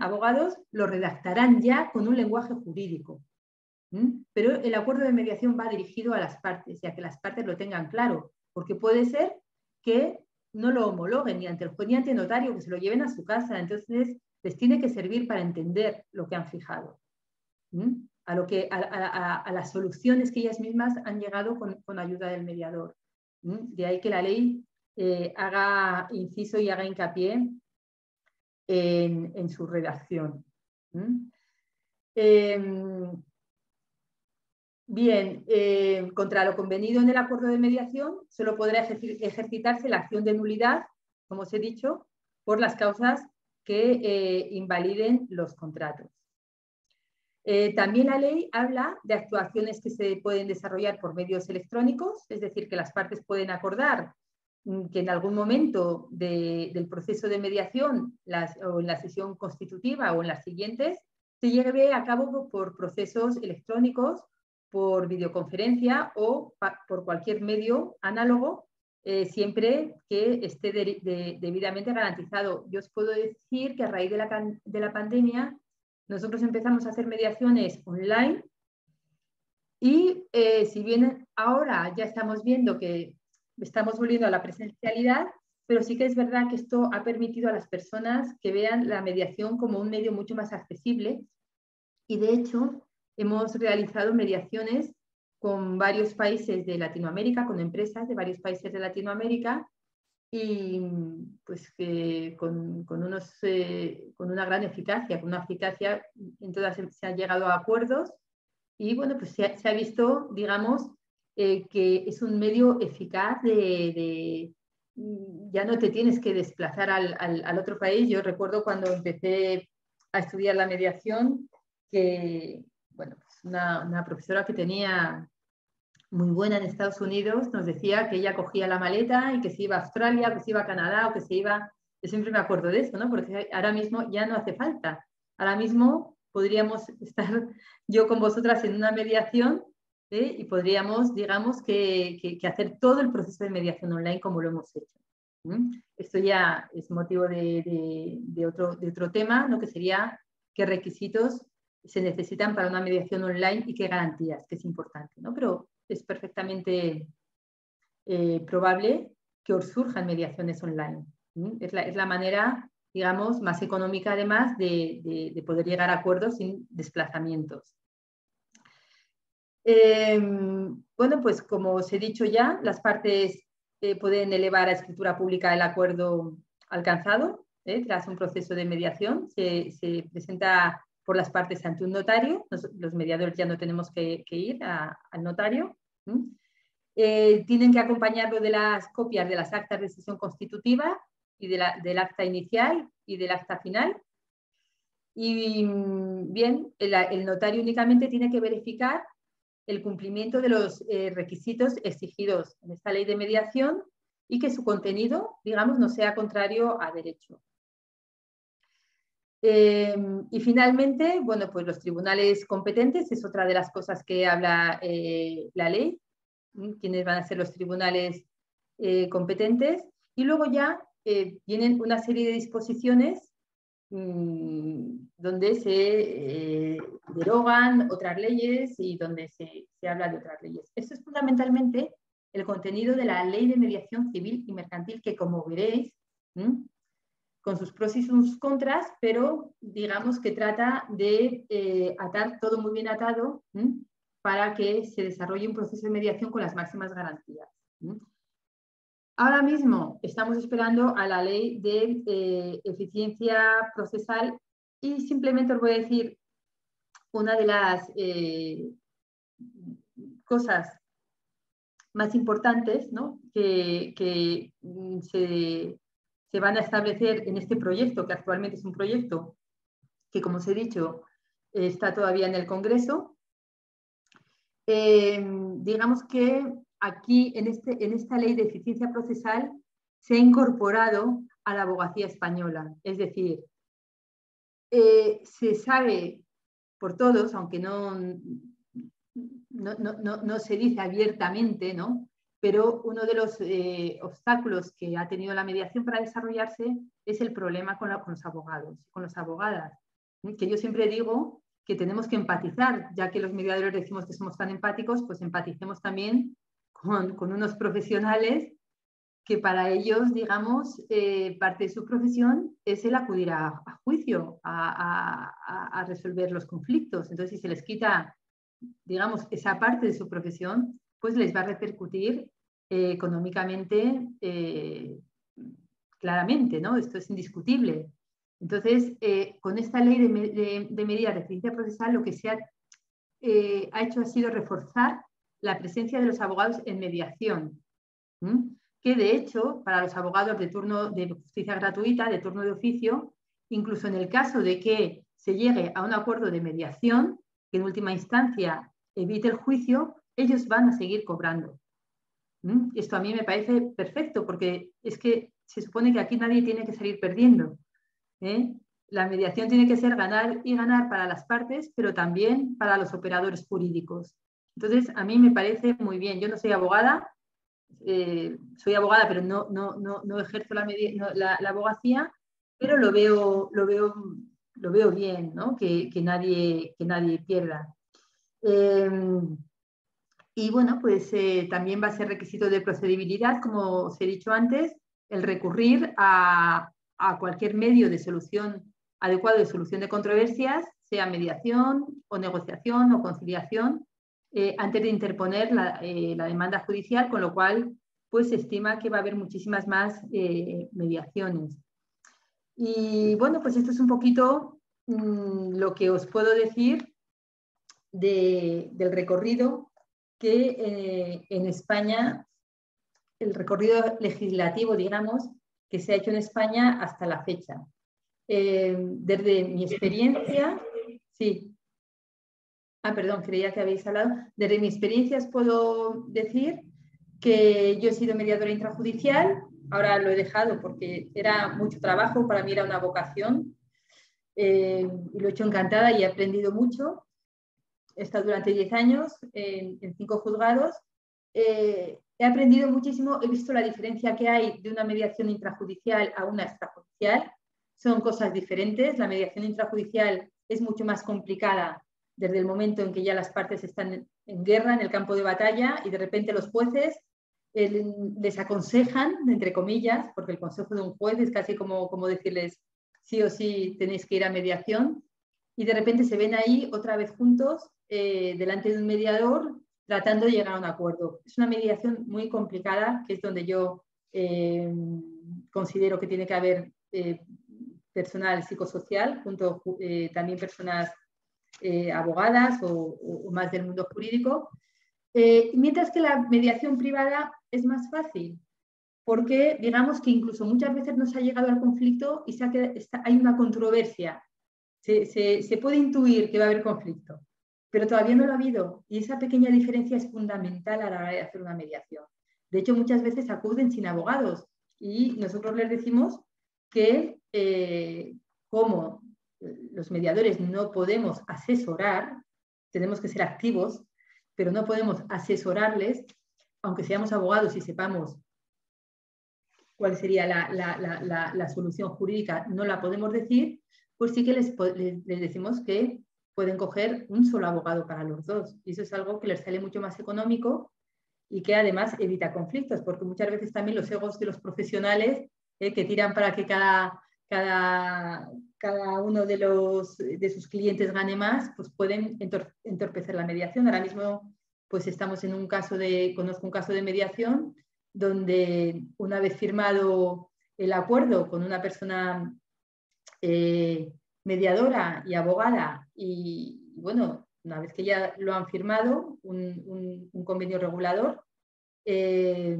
abogados, lo redactarán ya con un lenguaje jurídico. Pero el acuerdo de mediación va dirigido a las partes, ya que las partes lo tengan claro, porque puede ser que no lo homologuen ni ante el juez ni ante el notario, que se lo lleven a su casa. Entonces, les tiene que servir para entender lo que han fijado, a, lo que, a, las soluciones que ellas mismas han llegado con, ayuda del mediador. De ahí que la ley eh, haga inciso y haga hincapié en, su redacción. Bien, eh, contra lo convenido en el acuerdo de mediación, solo podrá ejercitarse la acción de nulidad, como os he dicho, por las causas que eh, invaliden los contratos. Eh, también la ley habla de actuaciones que se pueden desarrollar por medios electrónicos, es decir, que las partes pueden acordar mm, que en algún momento del proceso de mediación o en la sesión constitutiva o en las siguientes se lleve a cabo por procesos electrónicos por videoconferencia o por cualquier medio análogo, eh, siempre que esté debidamente garantizado. Yo os puedo decir que a raíz de la, pandemia nosotros empezamos a hacer mediaciones online y eh, si bien ahora ya estamos viendo que estamos volviendo a la presencialidad, pero sí que es verdad que esto ha permitido a las personas que vean la mediación como un medio mucho más accesible y de hecho Hemos realizado mediaciones con varios países de Latinoamérica, con empresas de varios países de Latinoamérica y pues con, unos, eh, con una gran eficacia, con una eficacia en todas se han llegado a acuerdos y bueno, pues se ha, visto, digamos, eh, que es un medio eficaz de, ya no te tienes que desplazar al, al, otro país. Yo recuerdo cuando empecé a estudiar la mediación que, bueno, pues una, profesora que tenía muy buena en Estados Unidos nos decía que ella cogía la maleta y que se iba a Australia, que se iba a Canadá o que se iba, yo siempre me acuerdo de eso, ¿no? Porque ahora mismo ya no hace falta. Ahora mismo podríamos estar yo con vosotras en una mediación ¿eh? y podríamos, digamos, que, hacer todo el proceso de mediación online como lo hemos hecho. Esto ya es motivo de, otro, tema, ¿no? que sería qué requisitos se necesitan para una mediación online y qué garantías, que es importante, ¿no? Pero es perfectamente eh, probable que surjan mediaciones online. Es, la, manera, digamos, más económica además de, poder llegar a acuerdos sin desplazamientos. Em, bueno, pues como os he dicho ya, las partes eh, pueden elevar a escritura pública el acuerdo alcanzado ¿eh? tras un proceso de mediación, se, presenta por las partes ante un notario, los, mediadores ya no tenemos que, ir al notario, eh, tienen que acompañarlo de las copias de las actas de sesión constitutiva y de la, del acta inicial y del acta final. Y bien, el, notario únicamente tiene que verificar el cumplimiento de los eh, requisitos exigidos en esta ley de mediación y que su contenido, digamos, no sea contrario a derecho. Em, y finalmente, bueno, pues los tribunales competentes es otra de las cosas que habla eh, la ley, quienes van a ser los tribunales eh, competentes. Y luego ya eh, vienen una serie de disposiciones mm, donde se derogan otras leyes y donde se, habla de otras leyes. Esto es fundamentalmente el contenido de la ley de mediación civil y mercantil que, como veréis, con sus pros y sus contras, pero digamos que trata de eh, atar todo muy bien atado para que se desarrolle un proceso de mediación con las máximas garantías. Ahora mismo estamos esperando a la ley de eh, eficiencia procesal y simplemente os voy a decir una de las eh, cosas más importantes que, que mm, se se van a establecer en este proyecto, que actualmente es un proyecto que, como os he dicho, está todavía en el Congreso. Eh, digamos que aquí, en, este, en esta ley de eficiencia procesal, se ha incorporado a la abogacía española. Es decir, eh, se sabe por todos, aunque no, no, no, no, se dice abiertamente, ¿no? Pero uno de los eh, obstáculos que ha tenido la mediación para desarrollarse es el problema con, los abogados, con las abogadas, que yo siempre digo que tenemos que empatizar, ya que los mediadores decimos que somos tan empáticos, pues empaticemos también con, unos profesionales que para ellos, digamos, eh, parte de su profesión es el acudir a, juicio, a, a resolver los conflictos. Entonces, si se les quita, digamos, esa parte de su profesión, pues les va a repercutir eh, económicamente eh, claramente, ¿no? Esto es indiscutible. Entonces, eh, con esta ley de, de, medidas de eficiencia procesal, lo que se ha, hecho ha sido reforzar la presencia de los abogados en mediación, que de hecho, para los abogados de turno de justicia gratuita, de turno de oficio, incluso en el caso de que se llegue a un acuerdo de mediación, que en última instancia evite el juicio, ellos van a seguir cobrando. ¿Mm? Esto a mí me parece perfecto porque es que se supone que aquí nadie tiene que salir perdiendo. ¿eh? La mediación tiene que ser ganar y ganar para las partes, pero también para los operadores jurídicos. Entonces, a mí me parece muy bien. Yo no soy abogada, eh, soy abogada, pero no, no, no, ejerzo la, la, abogacía, pero lo veo, lo veo, lo veo bien, ¿no? que, nadie, que nadie pierda. Eh, y bueno, pues eh, también va a ser requisito de procedibilidad, como os he dicho antes, el recurrir a, cualquier medio de solución adecuado de solución de controversias, sea mediación o negociación o conciliación, eh, antes de interponer eh, la, demanda judicial, con lo cual pues se estima que va a haber muchísimas más mediaciones. Y bueno, pues esto es un poquito mm, lo que os puedo decir del recorrido que eh, en España el recorrido legislativo, digamos, que se ha hecho en España hasta la fecha. Eh, desde mi experiencia, sí. Ah, perdón, creía que habéis hablado. Desde mi experiencia os puedo decir que yo he sido mediadora intrajudicial, ahora lo he dejado porque era mucho trabajo, para mí era una vocación eh, y lo he hecho encantada y he aprendido mucho he estado durante 10 años en, cinco juzgados. Eh, he aprendido muchísimo, he visto la diferencia que hay de una mediación intrajudicial a una extrajudicial. Son cosas diferentes. La mediación intrajudicial es mucho más complicada desde el momento en que ya las partes están en guerra, en el campo de batalla, y de repente los jueces les aconsejan, entre comillas, porque el consejo de un juez es casi como, como decirles sí o sí tenéis que ir a mediación, y de repente se ven ahí otra vez juntos eh, delante de un mediador tratando de llegar a un acuerdo. Es una mediación muy complicada, que es donde yo eh, considero que tiene que haber eh, personal psicosocial, junto también personas abogadas o, más del mundo jurídico, mientras que la mediación privada es más fácil, porque digamos que incluso muchas veces no se ha llegado al conflicto y se hay una controversia. Se, se puede intuir que va a haber conflicto, pero todavía no lo ha habido y esa pequeña diferencia es fundamental a la hora de hacer una mediación. De hecho, muchas veces acuden sin abogados y nosotros les decimos que eh, como los mediadores no podemos asesorar, tenemos que ser activos, pero no podemos asesorarles, aunque seamos abogados y sepamos cuál sería la, solución jurídica, no la podemos decir, pues sí que les, les, decimos que pueden coger un solo abogado para los dos. Y eso es algo que les sale mucho más económico y que además evita conflictos, porque muchas veces también los egos de los profesionales eh, que tiran para que cada, cada, cada uno de, los, de sus clientes gane más, pues pueden entorpecer la mediación. Ahora mismo pues estamos en un caso de, conozco un caso de mediación donde una vez firmado el acuerdo con una persona eh, mediadora y abogada y bueno, una vez que ya lo han firmado, un, convenio regulador, eh,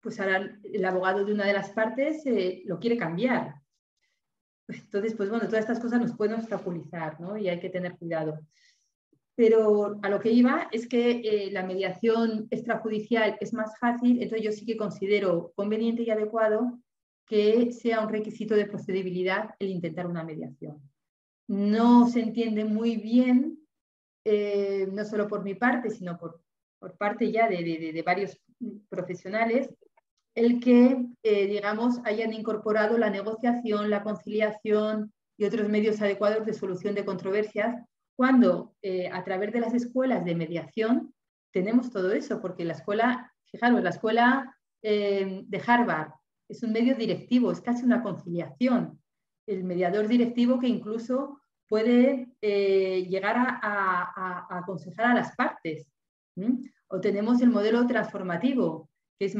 pues ahora el abogado de una de las partes eh, lo quiere cambiar. Entonces, pues bueno, todas estas cosas nos pueden obstaculizar ¿no? y hay que tener cuidado. Pero a lo que iba es que eh, la mediación extrajudicial es más fácil, entonces yo sí que considero conveniente y adecuado que sea un requisito de procedibilidad el intentar una mediación. No se entiende muy bien eh, no solo por mi parte, sino por, parte ya de, varios profesionales, el que, eh, digamos, hayan incorporado la negociación, la conciliación y otros medios adecuados de solución de controversias, cuando eh, a través de las escuelas de mediación tenemos todo eso, porque la escuela, fijaros, la escuela de Harvard es un medio directivo, es casi una conciliación. El mediador directivo que incluso puede eh, llegar a, aconsejar a las partes. O tenemos el modelo transformativo, que es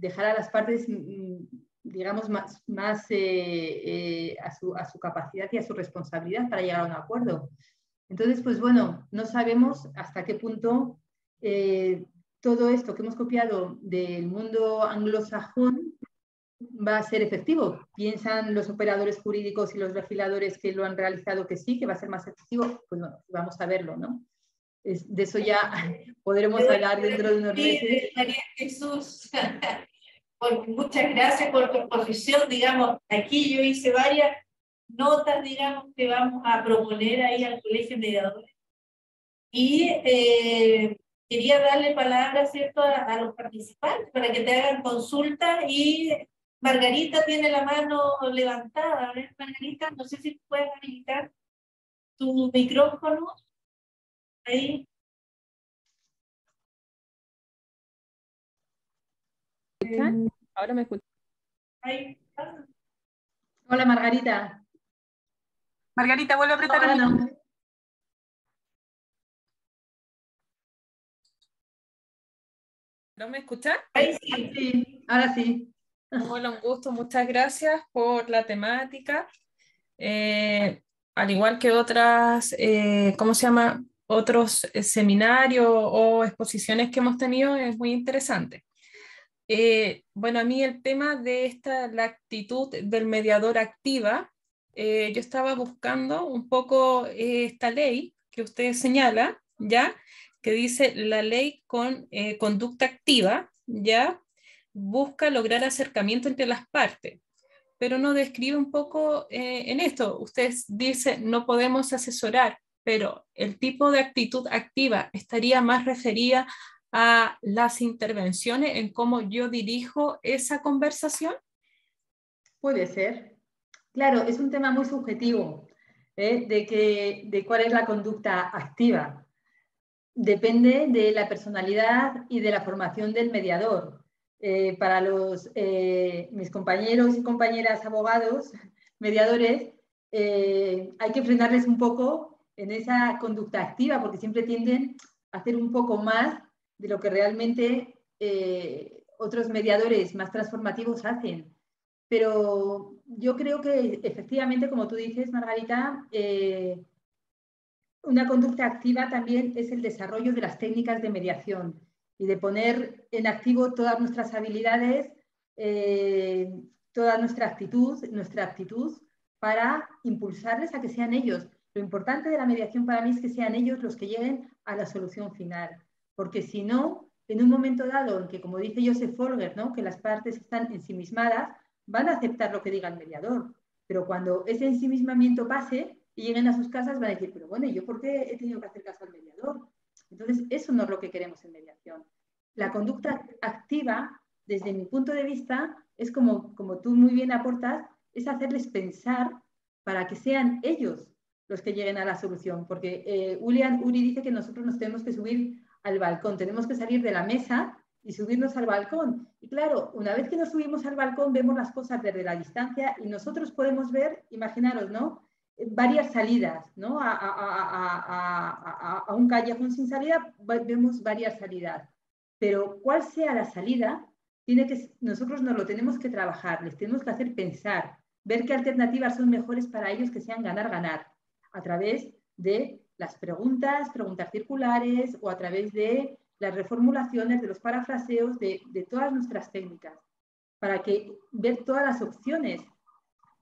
dejar a las partes, digamos, más, más eh, eh, a, su, capacidad y a su responsabilidad para llegar a un acuerdo. Entonces, pues bueno, no sabemos hasta qué punto todo esto que hemos copiado del mundo anglosajón va a ser efectivo. ¿Piensan los operadores jurídicos y los legisladores que lo han realizado que sí, que va a ser más efectivo? Pues bueno, vamos a verlo, ¿no? de eso ya podremos hablar dentro de unos meses. María Jesús, muchas gracias por tu exposición. Digamos, aquí yo hice varias notas, digamos, que vamos a proponer ahí al Colegio Mediadores. Y eh, quería darle palabra, ¿cierto?, a, a, los participantes para que te hagan consulta y Margarita tiene la mano levantada. A ver, Margarita, no sé si puedes habilitar tu micrófono. Ahí. Ahora me escuchan. Ahí. Hola, Margarita. Margarita, vuelve a apretar el no. ¿No me escuchan? Ahí sí, ahora sí. Hola, un gusto, muchas gracias por la temática. Eh, al igual que otras, eh, ¿cómo se llama? Otros eh, seminarios o exposiciones que hemos tenido, es muy interesante. bueno, a mí el tema de esta, la actitud del mediador activa, yo estaba buscando un poco esta ley que usted señala, ¿ya? Que dice la ley con conducta activa, ¿ya? Busca lograr acercamiento entre las partes, pero no describe un poco eh, en esto. Usted dice, no podemos asesorar, pero el tipo de actitud activa estaría más referida a las intervenciones en cómo yo dirijo esa conversación. Puede ser. Claro, es un tema muy subjetivo ¿eh? de, que, de cuál es la conducta activa. Depende de la personalidad y de la formación del mediador. Eh, para los, eh, mis compañeros y compañeras abogados, mediadores, eh, hay que frenarles un poco en esa conducta activa, porque siempre tienden a hacer un poco más de lo que realmente otros mediadores más transformativos hacen. pero yo creo que efectivamente, como tú dices, Margarita, una conducta activa también es el desarrollo de las técnicas de mediación y de poner en activo todas nuestras habilidades, eh, toda nuestra actitud, nuestra actitud para impulsarles a que sean ellos. Lo importante de la mediación para mí es que sean ellos los que lleguen a la solución final, porque si no, en un momento dado en que, como dice Joseph Folger, ¿no? que las partes están ensimismadas, van a aceptar lo que diga el mediador. Pero cuando ese ensimismamiento pase y lleguen a sus casas, van a decir, pero bueno, ¿yo por qué he tenido que hacer caso al mediador? Entonces, eso no es lo que queremos en mediación. La conducta activa, desde mi punto de vista, es como, como tú muy bien aportas, es hacerles pensar para que sean ellos los que lleguen a la solución. Porque eh, Julian Uri dice que nosotros nos tenemos que subir al balcón, tenemos que salir de la mesa y subirnos al balcón. Y claro, una vez que nos subimos al balcón, vemos las cosas desde la distancia y nosotros podemos ver, imaginaros, ¿no? Varias salidas, ¿no? A, a un callejón sin salida vemos varias salidas. Pero cuál sea la salida, tiene que, nosotros nos lo tenemos que trabajar, les tenemos que hacer pensar, ver qué alternativas son mejores para ellos que sean ganar-ganar, a través de las preguntas, preguntas circulares o a través de las reformulaciones, de los parafraseos, de, todas nuestras técnicas, para que ver todas las opciones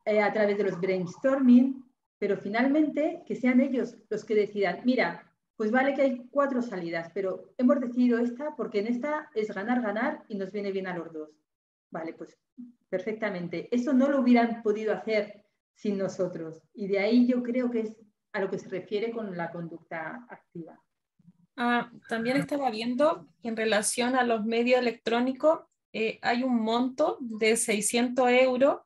eh, a través de los brainstorming, pero finalmente que sean ellos los que decidan, mira, pues vale que hay cuatro salidas, pero hemos decidido esta porque en esta es ganar, ganar y nos viene bien a los dos. Vale, pues perfectamente. Eso no lo hubieran podido hacer sin nosotros. Y de ahí yo creo que es a lo que se refiere con la conducta activa. Ah, también estaba viendo que en relación a los medios electrónicos eh, hay un monto de 600 euros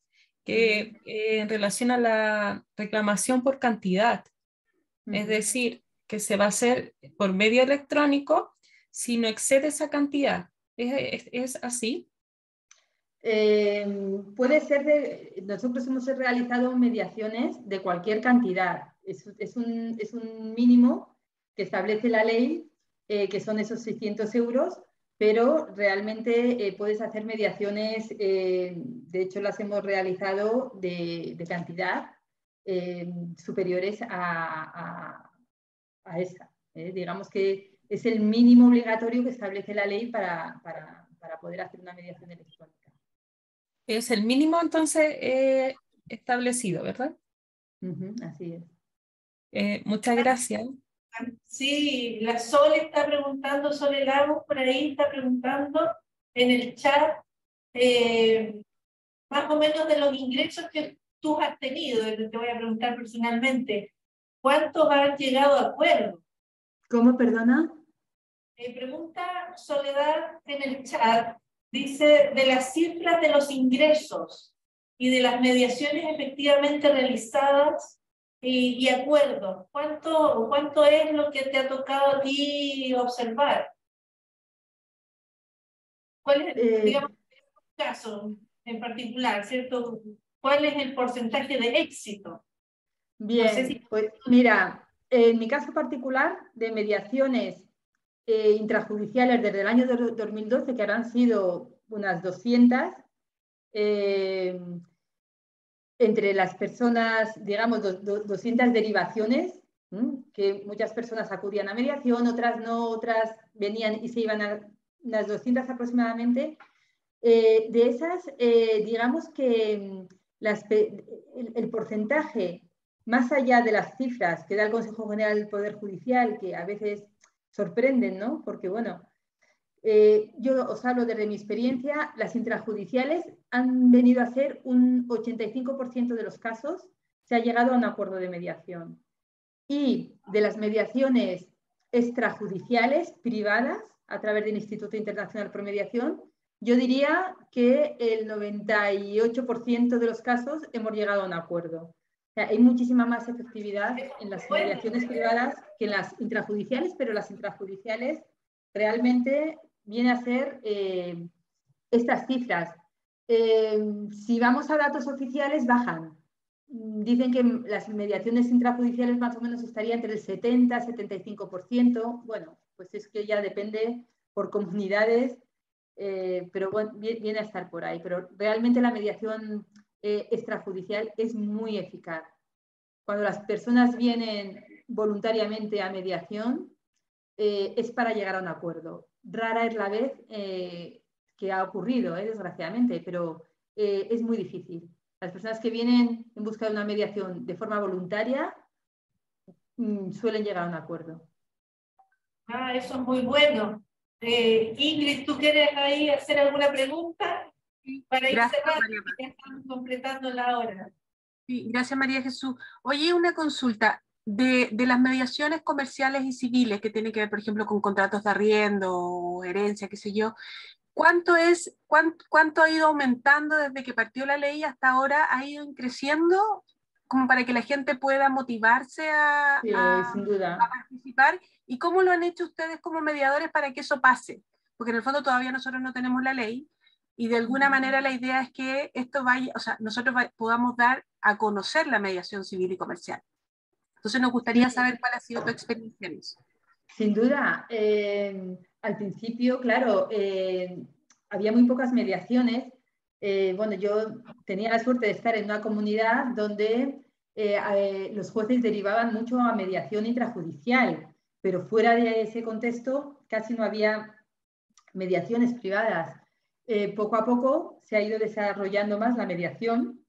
que eh, en relación a la reclamación por cantidad. Es decir, que se va a hacer por medio electrónico si no excede esa cantidad. ¿Es, así? Eh, puede ser de, nosotros hemos realizado mediaciones de cualquier cantidad es, un, mínimo que establece la ley, eh, que son esos 600 euros, pero realmente eh, puedes hacer mediaciones, eh, de hecho las hemos realizado de, cantidad superiores a, esa. digamos que es el mínimo obligatorio que establece la ley para, poder hacer una mediación electrónica. Es el mínimo entonces establecido, ¿verdad? así es. Eh, muchas gracias. Sí, la Sol está preguntando, Sol Lagos por ahí está preguntando en el chat eh, más o menos de los ingresos que tú has tenido, te voy a preguntar personalmente, ¿cuántos has llegado a acuerdo? ¿Cómo, perdona? Me pregunta Soledad en el chat, dice, de las cifras de los ingresos y de las mediaciones efectivamente realizadas, y, acuerdo. ¿Cuánto, ¿Cuánto es lo que te ha tocado a ti observar? ¿Cuál es, eh, digamos, en caso en particular, ¿cierto? ¿Cuál es el porcentaje de éxito? Bien, pues mira, en mi caso particular de mediaciones eh, intrajudiciales desde el año 2012, que habrán sido unas 200, eh, entre las personas, digamos, 200 derivaciones, que muchas personas acudían a mediación, otras no, otras venían y se iban a unas 200 aproximadamente. Eh, de esas, eh, digamos que mm, el, porcentaje, más allá de las cifras que da el Consejo General del Poder Judicial, que a veces sorprenden, ¿no? Porque, bueno, eh, yo os hablo desde mi experiencia, las intrajudiciales han venido a ser un 85% de los casos, se ha llegado a un acuerdo de mediación. Y de las mediaciones extrajudiciales privadas, a través del Instituto Internacional por Mediación, yo diría que el 98% de los casos hemos llegado a un acuerdo. hay muchísima más efectividad en las mediaciones privadas que en las intrajudiciales, pero las intrajudiciales realmente viene a ser eh, estas cifras. Eh, si vamos a datos oficiales, bajan. Dicen que las mediaciones intrajudiciales más o menos estarían entre el 70 y 75%. Bueno, pues es que ya depende por comunidades eh, pero viene a estar por ahí. Pero realmente la mediación extrajudicial es muy eficaz. Cuando las personas vienen voluntariamente a mediación, es para llegar a un acuerdo. Rara es la vez que ha ocurrido, desgraciadamente, pero es muy difícil. Las personas que vienen en busca de una mediación de forma voluntaria mm, suelen llegar a un acuerdo. Ah, eso es muy bueno. Eh, Ingrid, ¿tú quieres ahí hacer alguna pregunta? Para ir cerrando, ya estamos completando la hora. Sí, gracias María Jesús. Oye, una consulta. De, de, las mediaciones comerciales y civiles que tienen que ver, por ejemplo, con contratos de arriendo o herencia, qué sé yo, ¿cuánto, es, cuánto, cuánto ha ido aumentando desde que partió la ley hasta ahora? ¿Ha ido creciendo como para que la gente pueda motivarse a, a, participar. ¿Y cómo lo han hecho ustedes como mediadores para que eso pase? Porque en el fondo todavía nosotros no tenemos la ley y de alguna manera la idea es que esto vaya, o sea, nosotros podamos dar a conocer la mediación civil y comercial. Entonces nos gustaría saber cuál ha sido tu experiencia. Sin duda, eh, al principio, claro, eh, había muy pocas mediaciones eh, bueno, yo tenía la suerte de estar en una comunidad donde los jueces derivaban mucho a mediación intrajudicial, pero fuera de ese contexto casi no había mediaciones privadas. poco a poco se ha ido desarrollando más la mediación,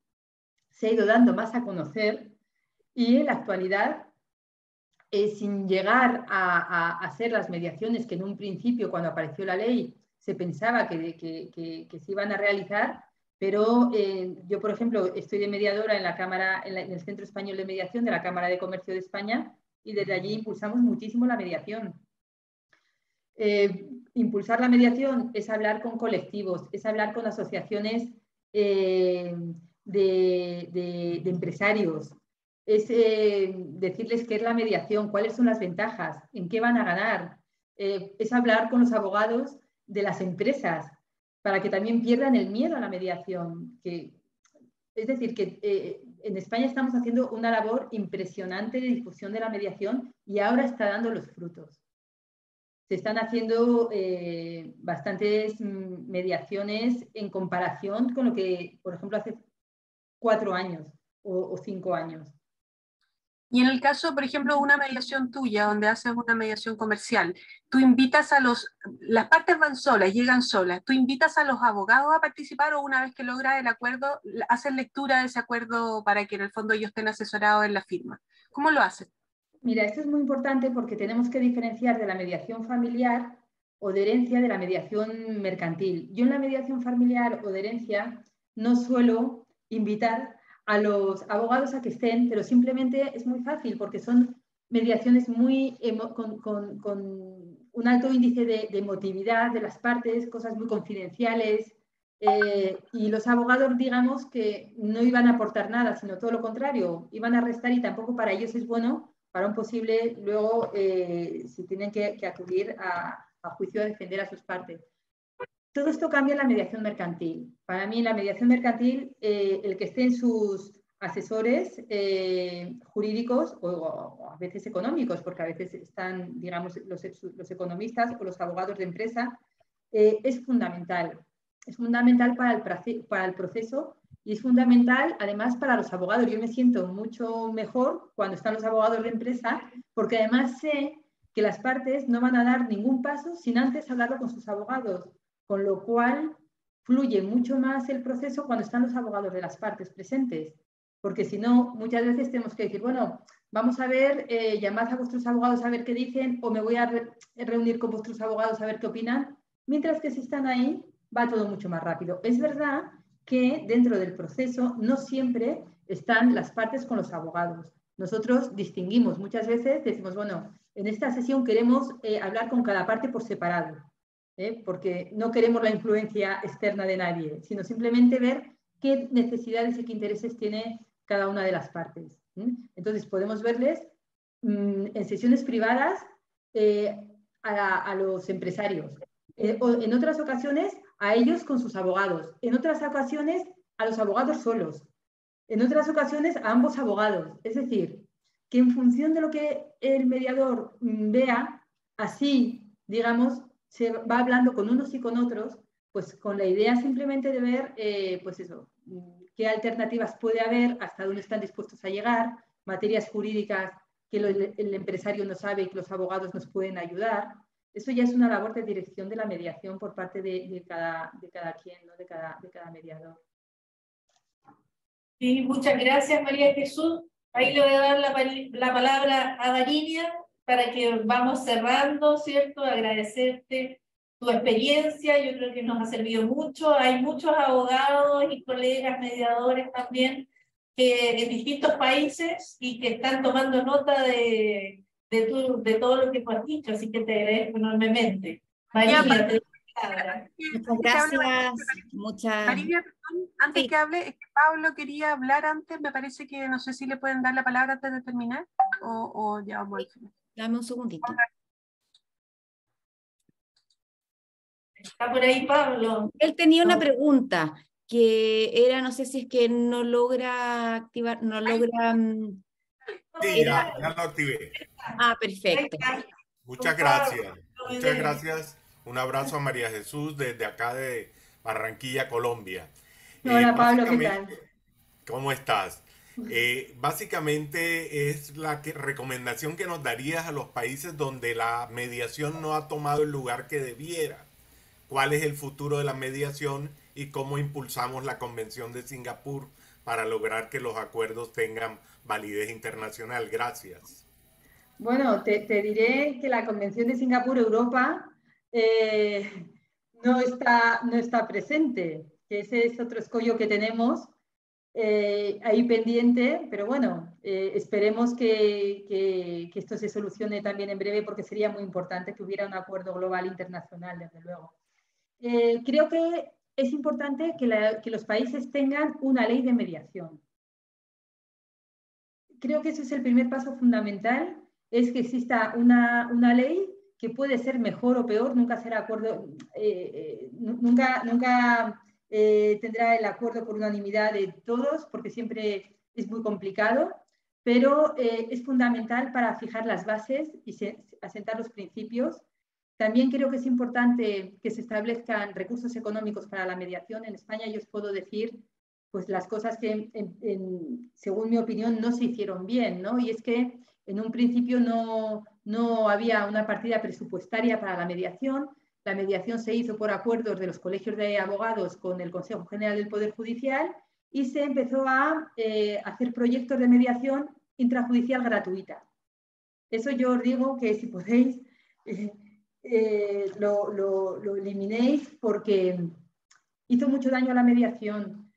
se ha ido dando más a conocer y en la actualidad, sin llegar a, hacer las mediaciones que en un principio, cuando apareció la ley, se pensaba que, se iban a realizar, pero eh, yo, por ejemplo, estoy de mediadora en la Cámara, en, el Centro Español de Mediación de la Cámara de Comercio de España y desde allí impulsamos muchísimo la mediación. Eh, impulsar la mediación es hablar con colectivos, es hablar con asociaciones eh, de, empresarios, es decirles qué es la mediación, cuáles son las ventajas, en qué van a ganar, es hablar con los abogados de las empresas para que también pierdan el miedo a la mediación. Que, es decir, que eh, en España estamos haciendo una labor impresionante de difusión de la mediación y ahora está dando los frutos. Se están haciendo eh, bastantes mm, mediaciones en comparación con lo que, por ejemplo, hace cuatro años o cinco años. Y en el caso, por ejemplo, de una mediación tuya, donde haces una mediación comercial, tú invitas a los, las partes van solas, llegan solas, tú invitas a los abogados a participar o una vez que logras el acuerdo, haces lectura de ese acuerdo para que en el fondo ellos estén asesorados en la firma. ¿Cómo lo haces? Mira, esto es muy importante porque tenemos que diferenciar de la mediación familiar o de herencia de la mediación mercantil. Yo en la mediación familiar o de herencia no suelo invitar a los abogados a que estén, pero simplemente es muy fácil porque son mediaciones muy con, un alto índice de, emotividad de las partes, cosas muy confidenciales. Eh, y los abogados, digamos, que no iban a aportar nada, sino todo lo contrario, iban a restar y tampoco para ellos es bueno para un posible, luego, eh, si tienen que, acudir a, a juicio a defender a sus partes. Todo esto cambia en la mediación mercantil. Para mí, en la mediación mercantil, eh, el que estén sus asesores eh, jurídicos o, a veces económicos, porque a veces están, digamos, los, economistas o los abogados de empresa, eh, es fundamental. Es fundamental para el, para el proceso y es fundamental además para los abogados. Yo me siento mucho mejor cuando están los abogados de empresa porque además sé que las partes no van a dar ningún paso sin antes hablarlo con sus abogados con lo cual fluye mucho más el proceso cuando están los abogados de las partes presentes, porque si no, muchas veces tenemos que decir, bueno, vamos a ver, eh, llamad a vuestros abogados a ver qué dicen o me voy a reunir con vuestros abogados a ver qué opinan, mientras que si están ahí, va todo mucho más rápido. Es verdad que dentro del proceso no siempre están las partes con los abogados. Nosotros distinguimos muchas veces, decimos, bueno, en esta sesión queremos eh, hablar con cada parte por separado. ¿Eh? porque no queremos la influencia externa de nadie, sino simplemente ver qué necesidades y qué intereses tiene cada una de las partes. Entonces podemos verles mm, en sesiones privadas eh, a, los empresarios, eh, o en otras ocasiones a ellos con sus abogados, en otras ocasiones a los abogados solos, en otras ocasiones a ambos abogados. Es decir, que en función de lo que el mediador mm, vea, así, digamos, se va hablando con unos y con otros pues con la idea simplemente de ver, eh, pues eso, qué alternativas puede haber, hasta dónde están dispuestos a llegar, materias jurídicas que el empresario no sabe y que los abogados nos pueden ayudar. Eso ya es una labor de dirección de la mediación por parte de, cada, de cada quien, de, cada, de cada mediador. Sí, muchas gracias María Jesús. Ahí le voy a dar la, la palabra a Varinia para que vamos cerrando, ¿cierto? Agradecerte tu experiencia, yo creo que nos ha servido mucho. Hay muchos abogados y colegas mediadores también que en distintos países y que están tomando nota de, de, tu, de todo lo que tú has dicho, así que te agradezco enormemente. María, te Muchas gracias. Muchas... María, antes que hable, es que Pablo quería hablar antes, me parece que no sé si le pueden dar la palabra antes de terminar o, o ya vamos al final. Dame un segundito. Está por ahí Pablo. Él tenía una pregunta que era, no sé si es que no logra activar, no logra... Mm, sí, ya, ya lo activé. Ah, perfecto. Muchas gracias. Muchas gracias. Un abrazo a María Jesús desde acá de Barranquilla, Colombia. Hola, eh, Pablo, ¿qué tal? ¿Cómo estás? Eh, básicamente es la recomendación que nos darías a los países donde la mediación no ha tomado el lugar que debiera. ¿Cuál es el futuro de la mediación y cómo impulsamos la Convención de Singapur para lograr que los acuerdos tengan validez internacional? Gracias. Bueno, te, diré que la Convención de Singapur Europa eh, no, está, no está presente, que ese es otro escollo que tenemos eh, ahí pendiente, pero bueno, eh, esperemos que, que, esto se solucione también en breve porque sería muy importante que hubiera un acuerdo global internacional, desde luego. Eh, creo que es importante que, que, los países tengan una ley de mediación. Creo que ese es el primer paso fundamental, es que exista una, una ley que puede ser mejor o peor, nunca será acuerdo, nunca, nunca eh, tendrá el acuerdo por unanimidad de todos, porque siempre es muy complicado, pero eh, es fundamental para fijar las bases y asentar los principios. También creo que es importante que se establezcan recursos económicos para la mediación. En España yo os puedo decir pues las cosas que, según mi opinión, no se hicieron bien, ¿no? Y es que en un principio no, no había una partida presupuestaria para la mediación, la mediación se hizo por acuerdos de los colegios de abogados con el Consejo General del Poder Judicial y se empezó a eh, hacer proyectos de mediación intrajudicial gratuita. Eso yo os digo que si podéis eh, eh, lo, lo, eliminéis porque hizo mucho daño a la mediación.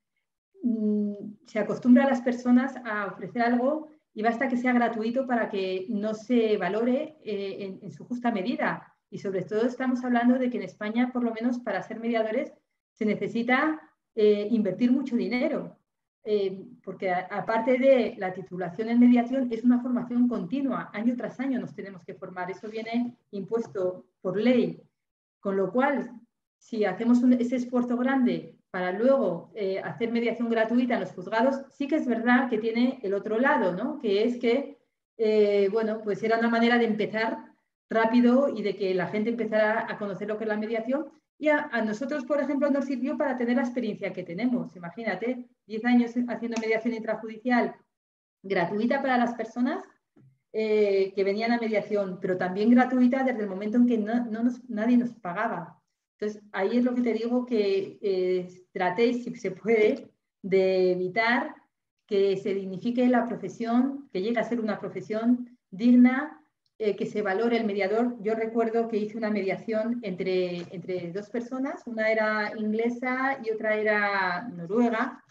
Mm, se acostumbra a las personas a ofrecer algo y basta que sea gratuito para que no se valore en su justa medida y sobre todo estamos hablando de que en España, por lo menos para ser mediadores, se necesita eh, invertir mucho dinero, eh, porque aparte de la titulación en mediación, es una formación continua, año tras año nos tenemos que formar, eso viene impuesto por ley, con lo cual, si hacemos ese esfuerzo grande para luego eh, hacer mediación gratuita en los juzgados, sí que es verdad que tiene el otro lado, ¿no? que es que, bueno, pues era una manera de empezar rápido y de que la gente empezara a conocer lo que es la mediación. Y a, nosotros, por ejemplo, nos sirvió para tener la experiencia que tenemos. Imagínate, 10 años haciendo mediación intrajudicial gratuita para las personas eh, que venían a mediación, pero también gratuita desde el momento en que no, nadie nos pagaba. Entonces, ahí es lo que te digo que eh, tratéis, si se puede, de evitar que se dignifique la profesión, que llegue a ser una profesión digna eh, que se valore el mediador. Yo recuerdo que hice una mediación entre, entre dos personas, una era inglesa y otra era noruega,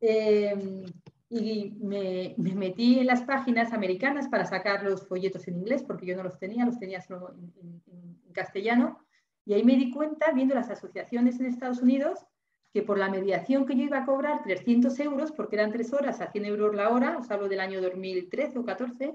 em, y me, me, metí en las páginas americanas para sacar los folletos en inglés, porque yo no los tenía, los tenía solo en, en castellano, y ahí me di cuenta, viendo las asociaciones en Estados Unidos, que por la mediación que yo iba a cobrar 300 euros, porque eran tres horas a 100 euros la hora, os hablo del año 2013 o 14,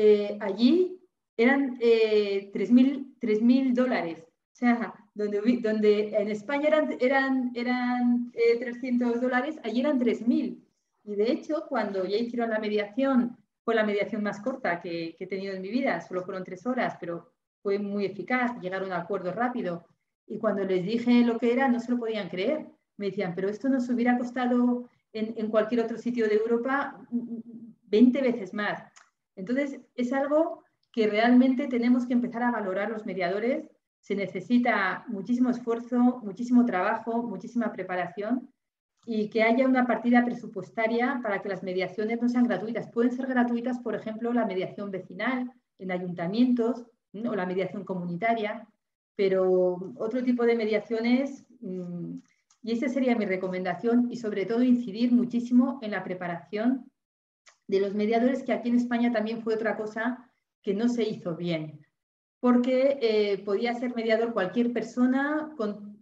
eh, allí eran eh, 3.000 dólares. O sea, donde, en España eran, eran, eran 300 eh, dólares, allí eran 3.000. Y de hecho, cuando ya hicieron la mediación, fue la mediación más corta que, he tenido en mi vida, solo fueron tres horas, pero fue muy eficaz, llegaron a acuerdo rápido. y cuando les dije lo que era no se lo podían creer. Me decían, pero esto nos hubiera costado en, cualquier otro sitio de Europa 20 veces más. Entonces, es algo que realmente tenemos que empezar a valorar los mediadores. Se necesita muchísimo esfuerzo, muchísimo trabajo, muchísima preparación y que haya una partida presupuestaria para que las mediaciones no sean gratuitas. Pueden ser gratuitas, por ejemplo, la mediación vecinal en ayuntamientos o la mediación comunitaria, pero otro tipo de mediaciones, mm, y esa sería mi recomendación, y sobre todo incidir muchísimo en la preparación de los mediadores, que aquí en España también fue otra cosa que no se hizo bien, porque eh, podía ser mediador cualquier persona con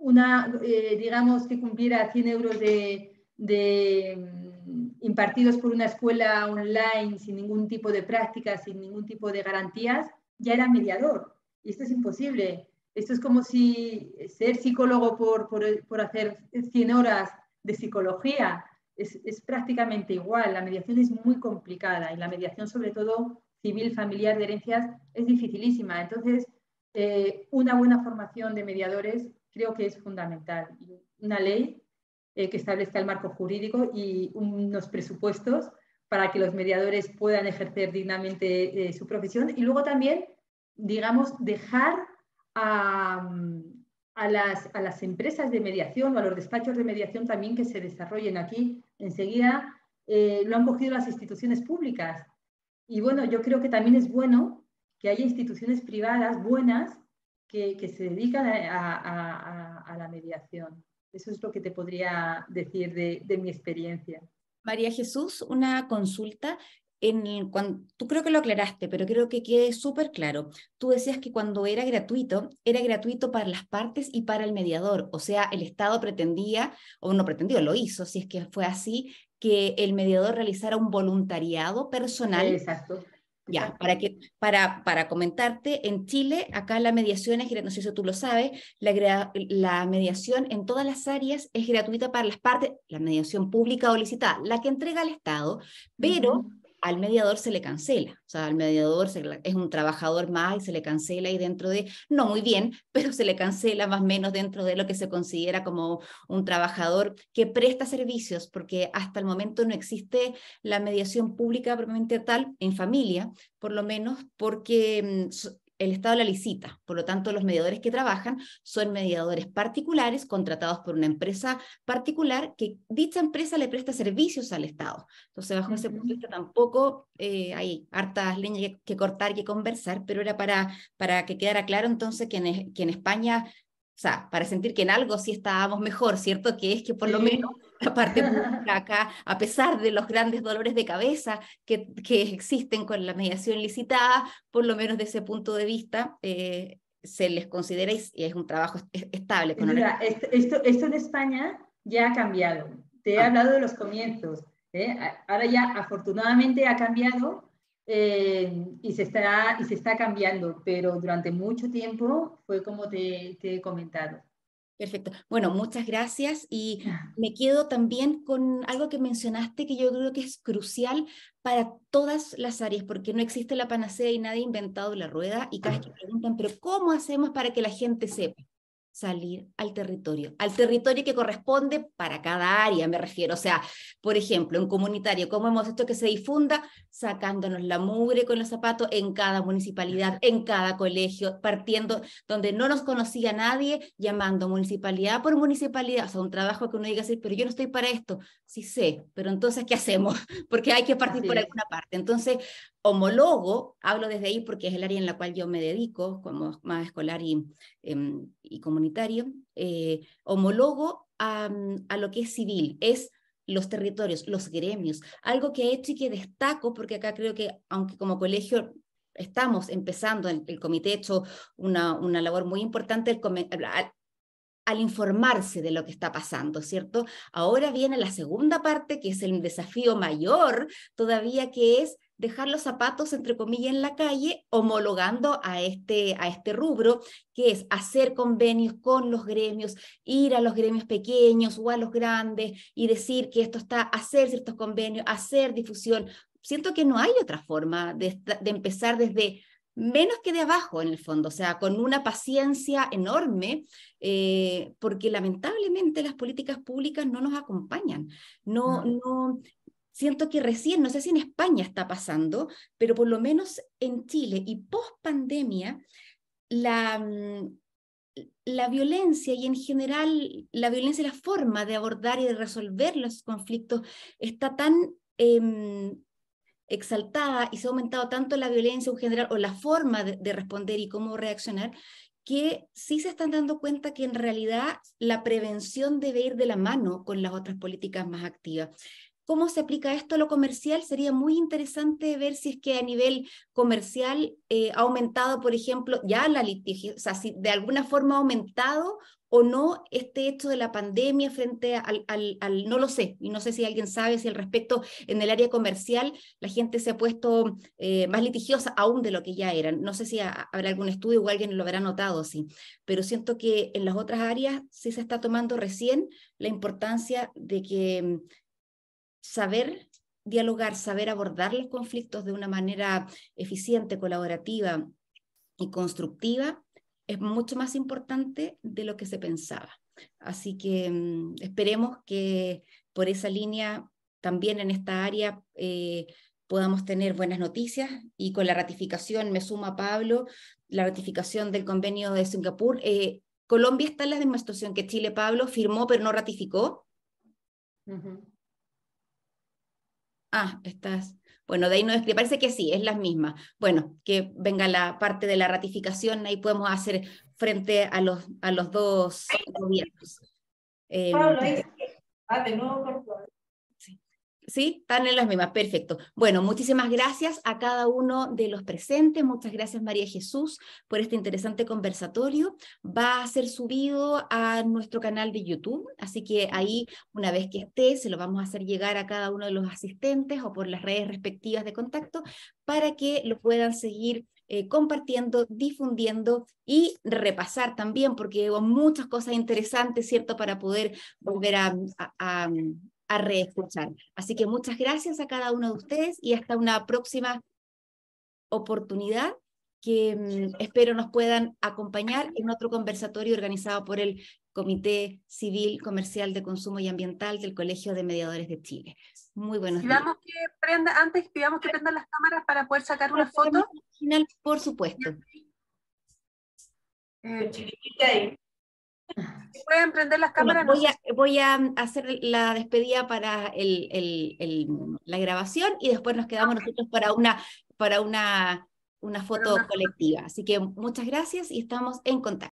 una, eh, digamos, que cumpliera 100 euros de, mm, impartidos por una escuela online sin ningún tipo de práctica, sin ningún tipo de garantías, ya era mediador. Y esto es imposible. Esto es como si ser psicólogo por, por, por hacer 100 horas de psicología es, es, prácticamente igual. La mediación es muy complicada y la mediación, sobre todo civil, familiar, de herencias, es dificilísima. Entonces, eh, una buena formación de mediadores creo que es fundamental. Una ley eh, que establezca el marco jurídico y unos presupuestos para que los mediadores puedan ejercer dignamente eh, su profesión y luego también, digamos, dejar a, a, las, a, las, empresas de mediación o a los despachos de mediación también que se desarrollen aquí. Enseguida eh, lo han cogido las instituciones públicas. Y bueno, yo creo que también es bueno que haya instituciones privadas buenas que, se dedican a, la mediación. Eso es lo que te podría decir de, mi experiencia. María Jesús, una consulta. En, cuando, tú creo que lo aclaraste, pero creo que quede súper claro. Tú decías que cuando era gratuito, era gratuito para las partes y para el mediador. O sea, el Estado pretendía, o no pretendió, lo hizo, si es que fue así, que el mediador realizara un voluntariado personal. Exacto ya, para, que, para, para comentarte, en Chile, acá la mediación es, no sé si tú lo sabes, la, la mediación en todas las áreas es gratuita para las partes, la mediación pública o licitada, la que entrega el Estado, pero al mediador se le cancela. O sea, al mediador es un trabajador más y se le cancela y dentro de, no muy bien, pero se le cancela más o menos dentro de lo que se considera como un trabajador que presta servicios, porque hasta el momento no existe la mediación pública propiamente tal en familia, por lo menos porque mm, el Estado la licita. Por lo tanto, los mediadores que trabajan son mediadores particulares contratados por una empresa particular que dicha empresa le presta servicios al Estado. Entonces, bajo ese punto de vista tampoco eh, hay hartas líneas que, cortar y que conversar, pero era para, para que quedara claro entonces que en, que en España o sea, para sentir que en algo sí estábamos mejor, ¿cierto? Que es que por lo menos la parte pública acá, a pesar de los grandes dolores de cabeza que, que existen con la mediación licitada, por lo menos de ese punto de vista, eh, se les considera y es un trabajo estable. Con Mira, esto, esto, en España ya ha cambiado. Te he ah. hablado de los comienzos. ¿eh? Ahora ya afortunadamente ha cambiado eh, y, se está, y se está cambiando, pero durante mucho tiempo fue como te, te he comentado. Perfecto. Bueno, muchas gracias y ah. me quedo también con algo que mencionaste que yo creo que es crucial para todas las áreas, porque no existe la panacea y nadie ha inventado la rueda y cada vez que preguntan, pero ¿cómo hacemos para que la gente sepa? Salir al territorio, al territorio que corresponde para cada área, me refiero. O sea, por ejemplo, en comunitario, ¿cómo hemos hecho que se difunda? Sacándonos la mugre con los zapatos en cada municipalidad, en cada colegio, partiendo donde no nos conocía nadie, llamando municipalidad por municipalidad. O sea, un trabajo que uno diga así, pero yo no estoy para esto. Sí sé, pero entonces, ¿qué hacemos? Porque hay que partir por alguna parte. Entonces, homólogo, hablo desde ahí porque es el área en la cual yo me dedico, como más escolar y, em, y comunitario, eh, homólogo a, a, lo que es civil, es los territorios, los gremios, algo que he hecho y que destaco, porque acá creo que, aunque como colegio estamos empezando, el, el comité ha hecho una, una labor muy importante, el, al, informarse de lo que está pasando, ¿cierto? Ahora viene la segunda parte, que es el desafío mayor todavía, que es dejar los zapatos, entre comillas, en la calle, homologando a este, a este rubro, que es hacer convenios con los gremios, ir a los gremios pequeños o a los grandes y decir que esto está, hacer ciertos convenios, hacer difusión. Siento que no hay otra forma de, de empezar desde menos que de abajo en el fondo, o sea, con una paciencia enorme, eh, porque lamentablemente las políticas públicas no nos acompañan. No, no, siento que recién, no sé si en España está pasando, pero por lo menos en Chile y post pandemia, la, mm, la violencia y en general la violencia y la forma de abordar y de resolver los conflictos está tan em, exaltada y se ha aumentado tanto la violencia en general o la forma de, responder y cómo reaccionar, que sí se están dando cuenta que en realidad la prevención debe ir de la mano con las otras políticas más activas. ¿Cómo se aplica esto a lo comercial? Sería muy interesante ver si es que a nivel comercial eh, ha aumentado, por ejemplo, ya la litigio, o sea, si de alguna forma ha aumentado o no este hecho de la pandemia frente al, al, no lo sé, y no sé si alguien sabe si al respecto en el área comercial la gente se ha puesto eh, más litigiosa aún de lo que ya eran. No sé si habrá algún estudio o alguien lo habrá notado, sí, pero siento que en las otras áreas sí se está tomando recién la importancia de que saber dialogar, saber abordar los conflictos de una manera eficiente, colaborativa y constructiva es mucho más importante de lo que se pensaba. Así que mm, esperemos que por esa línea, también en esta área, eh, podamos tener buenas noticias y con la ratificación, me sumo a Pablo, la ratificación del convenio de Singapur. Eh, Colombia está en la demostración que Chile, Pablo, firmó pero no ratificó. Ah, estás. Bueno, de ahí no es, parece que sí, es la misma. Bueno, que venga la parte de la ratificación, ahí podemos hacer frente a los, a los dos gobiernos. Eh, Pablo, ahí, ah, de nuevo, por favor. ¿Sí? Están en las mismas, perfecto. Bueno, muchísimas gracias a cada uno de los presentes. Muchas gracias, María Jesús, por este interesante conversatorio. Va a ser subido a nuestro canal de YouTube, así que ahí, una vez que esté, se lo vamos a hacer llegar a cada uno de los asistentes o por las redes respectivas de contacto para que lo puedan seguir eh, compartiendo, difundiendo y repasar también, porque hubo muchas cosas interesantes, ¿cierto?, para poder volver a, a reescuchar. Así que muchas gracias a cada uno de ustedes y hasta una próxima oportunidad que mm, espero nos puedan acompañar en otro conversatorio organizado por el Comité Civil, Comercial de Consumo y Ambiental del Colegio de Mediadores de Chile. Muy buenos días. Que prenda, antes pidamos que prendan las cámaras para poder sacar una foto. Final, por supuesto. Eh, Pueden prender las cámaras. voy, a, hacer la despedida para el, el, la grabación y después nos quedamos nosotros para una, para una, una foto colectiva. Así que muchas gracias y estamos en contacto.